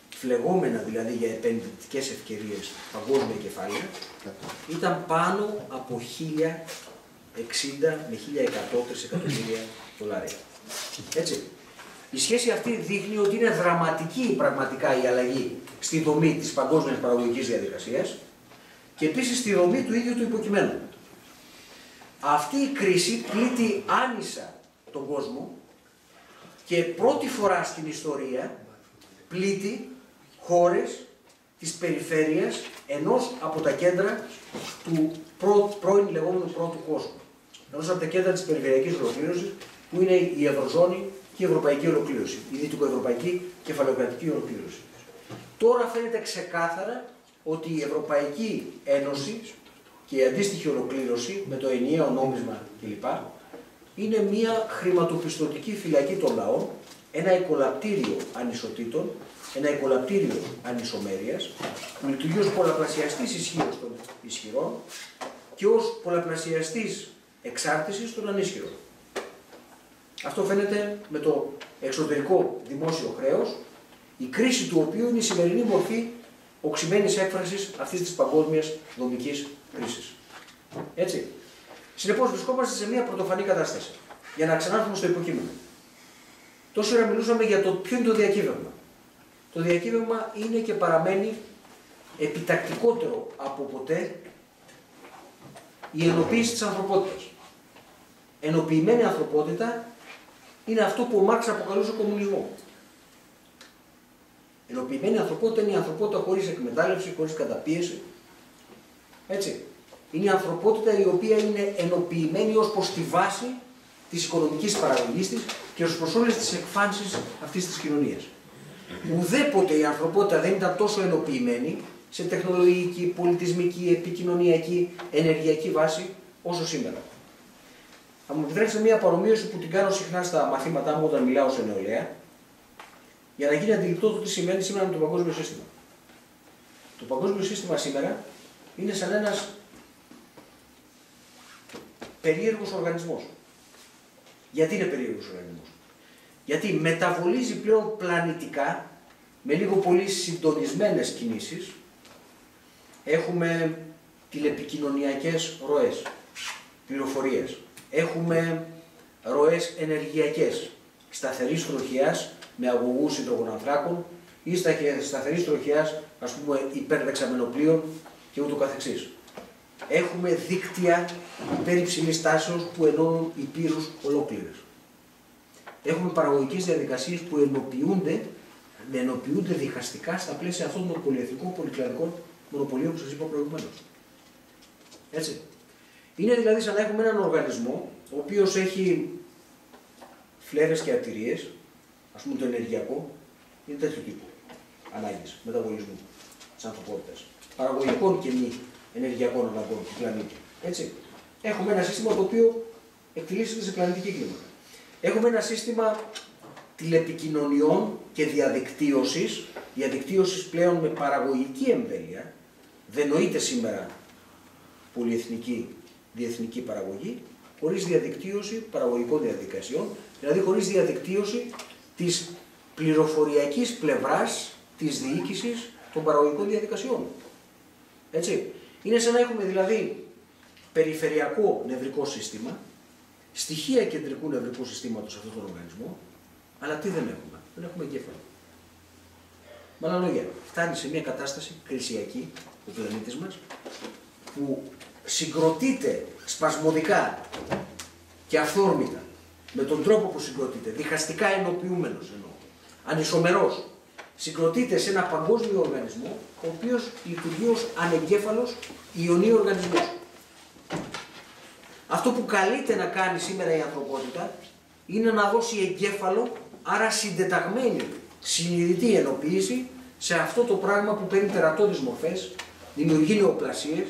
φλεγόμενα δηλαδή για επενδυτικές ευκαιρίες παγκόσμια κεφάλαια, ήταν πάνω από 1060 με 1100 τρισεκατομμύρια δολάρια. Έτσι. Η σχέση αυτή δείχνει ότι είναι δραματική πραγματικά η αλλαγή στη δομή της παγκόσμιας παραγωγικής διαδικασίας και επίσης στη δομή του ίδιου του υποκειμένου. Αυτή η κρίση πλήττει άνισα τον κόσμο και πρώτη φορά στην ιστορία πλήττει χώρες της περιφέρειας ενός από τα κέντρα του πρω, πρώην λεγόμενου πρώτου κόσμου. Ενός από τα κέντρα της περιφερειακής ολοκλήρωσης που είναι η Ευρωζώνη και η Ευρωπαϊκή Ολοκλήρωση, η Δυτικοευρωπαϊκή Κεφαλαιοκρατική Ολοκλήρωση. Τώρα φαίνεται ξεκάθαρα ότι η Ευρωπαϊκή Ένωση και η αντίστοιχη ολοκλήρωση με το ενιαίο νόμισμα κλπ. είναι μια χρηματοπιστωτική φυλακή των λαών, ένα οικολαπτήριο ανισοτήτων, ένα οικολαπτήριο ανισομέρειας, που λειτουργεί ως πολλαπλασιαστής ισχύως των ισχυρών και ως πολλαπλασιαστής εξάρτησης των ανίσχυρων. Αυτό φαίνεται με το εξωτερικό δημόσιο χρέος, η κρίση του οποίου είναι η σημερινή μορφή οξυμένης έκφρασης αυτής της παγκόσμιας δομική κρίσης. Έτσι. Συνεπώς, βρισκόμαστε σε μια πρωτοφανή κατάσταση. Για να ξανάρθουμε στο υποκείμενο. Τόσο ώρα μιλούσαμε για το ποιο είναι το διακύβευμα. Το διακύβευμα είναι και παραμένει επιτακτικότερο από ποτέ η ενοποίηση της ανθρωπότητας. Ενοποιημένη ανθρωπότητα είναι αυτό που ο Μάρξ αποκαλούσε κομμουνισμό. Ενοποιημένη ανθρωπότητα είναι η ανθρωπότητα χωρίς εκμετάλλευση, χωρίς καταπίεση. Έτσι. Είναι η ανθρωπότητα η οποία είναι ενοποιημένη ως προς τη βάση της οικονομικής παραγωγής της και ως προς όλες τις εκφάνσεις αυτής της κοινωνίας. Ουδέποτε η ανθρωπότητα δεν ήταν τόσο ενοποιημένη σε τεχνολογική, πολιτισμική, επικοινωνιακή, ενεργειακή βάση όσο σήμερα. Θα μου επιτρέψετε μια παρομοίωση που την κάνω συχνά στα μαθήματά μου όταν μιλάω σε νεολαία, για να γίνει αντιληπτό το τι σημαίνει σήμερα με το παγκόσμιο σύστημα. Το παγκόσμιο σύστημα σήμερα είναι σαν ένας περίεργος οργανισμός. Γιατί είναι περίεργος οργανισμός; Γιατί μεταβολίζει πλέον πλανητικά με λίγο πολύ συντονισμένες κινήσεις έχουμε τηλεπικοινωνιακές ροές, πληροφορίες. Έχουμε ροές ενεργειακές, σταθερής τροχιάς με αγωγούς υδρογονανθράκων ή σταθερής τροχιάς, ας πούμε, υπερδεξαμενοπλοίων και ούτω καθεξής. Έχουμε δίκτυα υπέρ υψηλής τάσεως που ενώνουν υπήρους ολόκληρες. Έχουμε παραγωγικές διαδικασίες που ενοποιούνται ενοποιούνται διχαστικά στα πλαίσια αυτών των πολυεθνικών πολυκλαδικών μονοπωλίων που σας είπα προηγουμένως. Έτσι. Είναι δηλαδή σαν να έχουμε έναν οργανισμό ο οποίος έχει φλέβες και αρτηρίε, ας πούμε το ενεργειακό, είναι τέτοιου τύπου ανάγκες μεταβολισμού τη ανθρωπότητα. Παραγωγικών και μη ενεργειακών αναγκών του πλανήτη. Έτσι. Έχουμε ένα σύστημα το οποίο εκτελήσεται σε πλανητική κλίμακα. Έχουμε ένα σύστημα τηλεπικοινωνιών και διαδικτύωσης, διαδικτύωσης πλέον με παραγωγική εμβέλεια, δεν νοείται σήμερα πολυεθνική διεθνική παραγωγή, χωρίς διαδικτύωση παραγωγικών διαδικασιών, δηλαδή χωρίς διαδικτύωση της πληροφοριακής πλευράς της διοίκησης των παραγωγικών διαδικασιών. Έτσι. Είναι σαν να έχουμε δηλαδή περιφερειακό νευρικό σύστημα, στοιχεία κεντρικού νευρικού συστήματος σε αυτόν τον οργανισμό, αλλά τι δεν έχουμε. Δεν έχουμε εγκέφαλο. Με άλλα λόγια, φτάνει σε μια κατάσταση κρισιακή ο πλανήτης μας που συγκροτείται σπασμωδικά και αυθόρμητα με τον τρόπο που συγκροτείται, διχαστικά ενοποιούμενος εννοώ, ανισομερός, συγκροτείται σε ένα παγκόσμιο οργανισμό ο οποίος λειτουργεί ως ανεγκέφαλος ιονίου οργανισμός. Αυτό που καλείται να κάνει σήμερα η ανθρωπότητα είναι να δώσει εγκέφαλο, άρα συντεταγμένη συνειδητή ενοποίηση σε αυτό το πράγμα που παίρνει τερατώδεις μορφές, δημιουργεί νεοπλασίες,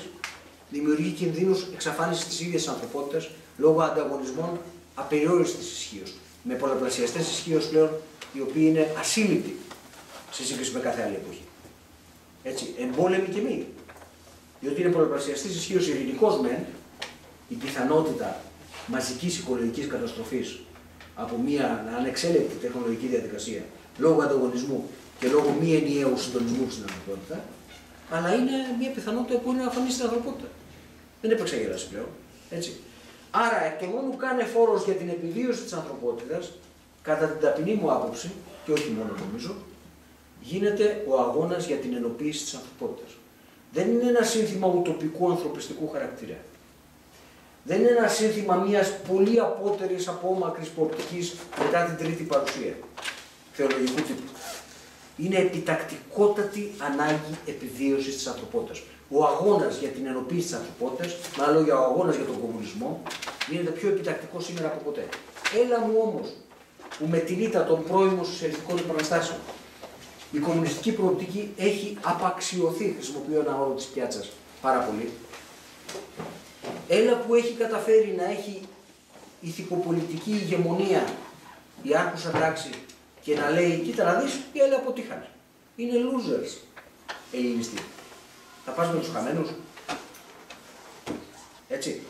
δημιουργεί κινδύνους εξαφάνισης της ίδιας ανθρωπότητας λόγω ανταγωνισμών απεριόριστης ισχύως. Με πολλαπλασιαστές ισχύως πλέον οι οποίοι είναι ασύλληπτοι σε σύγκριση με κάθε άλλη εποχή. Έτσι, εμπόλεμοι και μη. Διότι είναι πολλαπλασιαστής ισχύως ειρηνικός μεν, η πιθανότητα μαζικής οικολογικής καταστροφής από μια ανεξέλεγκτη τεχνολογική διαδικασία λόγω ανταγωνισμού και λόγω μη ενιαίου συντονισμού στην ανθρωπότητα, αλλά είναι μια πιθανότητα που είναι να αφανίσει την ανθρωπότητα. Δεν είναι επεξαγέλαση πλέον. Έτσι. Άρα, εκ των μόνο κάνε φόρος για την επιβίωση της ανθρωπότητας, κατά την ταπεινή μου άποψη, και όχι μόνο νομίζω, γίνεται ο αγώνας για την ενοποίηση της ανθρωπότητας. Δεν είναι ένα σύνθημα ουτοπικού ανθρωπιστικού χαρακτήρα δεν είναι ένα σύνθημα μιας πολύ απότερης απόμακρη προοπτικής μετά την τρίτη παρουσία θεολογικού τύπου. Είναι επιτακτικότατη ανάγκη επιβίωσης της ανθρωπότητας. Ο αγώνας για την ενοποίηση της ανθρωπότητας, με άλλα λόγια, ο αγώνας για τον κομμουνισμό, γίνεται πιο επιτακτικό σήμερα από ποτέ. Έλα μου όμως που με την ήττα των πρώιμων σοσιαλιστικών επαναστάσεων η κομμουνιστική προοπτική έχει απαξιωθεί, χρησιμοποιώ ένα όρο της πιάτσας πάρα πολύ, ένα που έχει καταφέρει να έχει ηθικοπολιτική ηγεμονία η άρχουσα τάξη και να λέει κοίτα να δεις οι άλλοι αποτύχανε. Είναι losers ελληνιστή. Θα πας με τους χαμένους. Έτσι.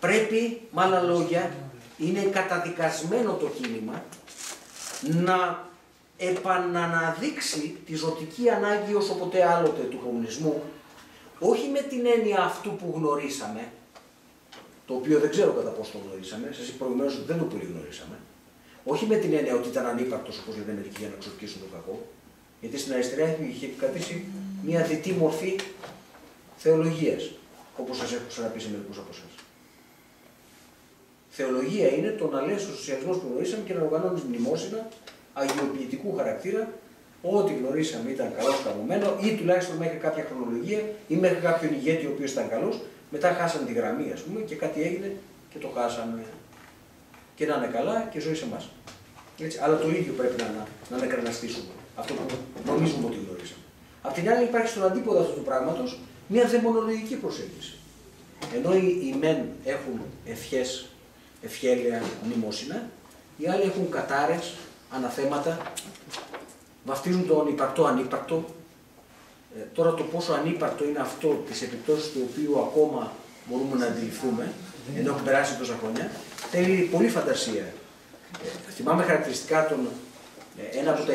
Πρέπει, με άλλα λόγια, είναι καταδικασμένο το κίνημα να επαναναδείξει τη ζωτική ανάγκη όσο ποτέ άλλοτε του κομμουνισμού όχι με την έννοια αυτού που γνωρίσαμε, το οποίο δεν ξέρω κατά πώ το γνωρίσαμε, σας είπα προηγουμένως ότι δεν το πολύ γνωρίσαμε, όχι με την έννοια ότι ήταν ανύπαρκτος όπως λένε μερικοί για να ξορκίσουν το κακό, γιατί στην αριστερά είχε επικρατήσει μια διτή μορφή θεολογίας, όπως σας έχω ξαναπεί σε μερικούς από εσάς. Θεολογία είναι το να λες ο σοσιαλισμό που γνωρίσαμε και να οργανώνεις μνημόσυνα αγιοποιητικού χαρακτήρα ό,τι γνωρίσαμε ήταν καλό καμωμένο ή τουλάχιστον μέχρι κάποια χρονολογία ή μέχρι κάποιον ηγέτη ο οποίος ήταν καλός. Μετά χάσαμε τη γραμμή, ας πούμε, και κάτι έγινε και το χάσαμε. Και να είναι καλά και ζωή σε εμάς. Αλλά το ίδιο πρέπει να, να, να ανακραναστήσουμε. Αυτό που νομίζουμε ότι γνωρίσαμε. Απ' την άλλη, υπάρχει στον αντίποδο αυτού του πράγματος μια δαιμονολογική προσέγγιση. Ενώ οι, οι μεν έχουν ευχές, ευχέλεια, μνημόσυνα, οι άλλοι έχουν κατάρες, αναθέματα, βαφτίζουν το υπαρκτό ανύπαρκτο. Ε, τώρα το πόσο ανύπαρκτο είναι αυτό, τις επιπτώσεις του οποίου ακόμα μπορούμε να αντιληφθούμε, ενώ έχουν περάσει τόσα χρόνια, θέλει πολύ φαντασία. Ε, θυμάμαι χαρακτηριστικά τον, ε, ένα από τα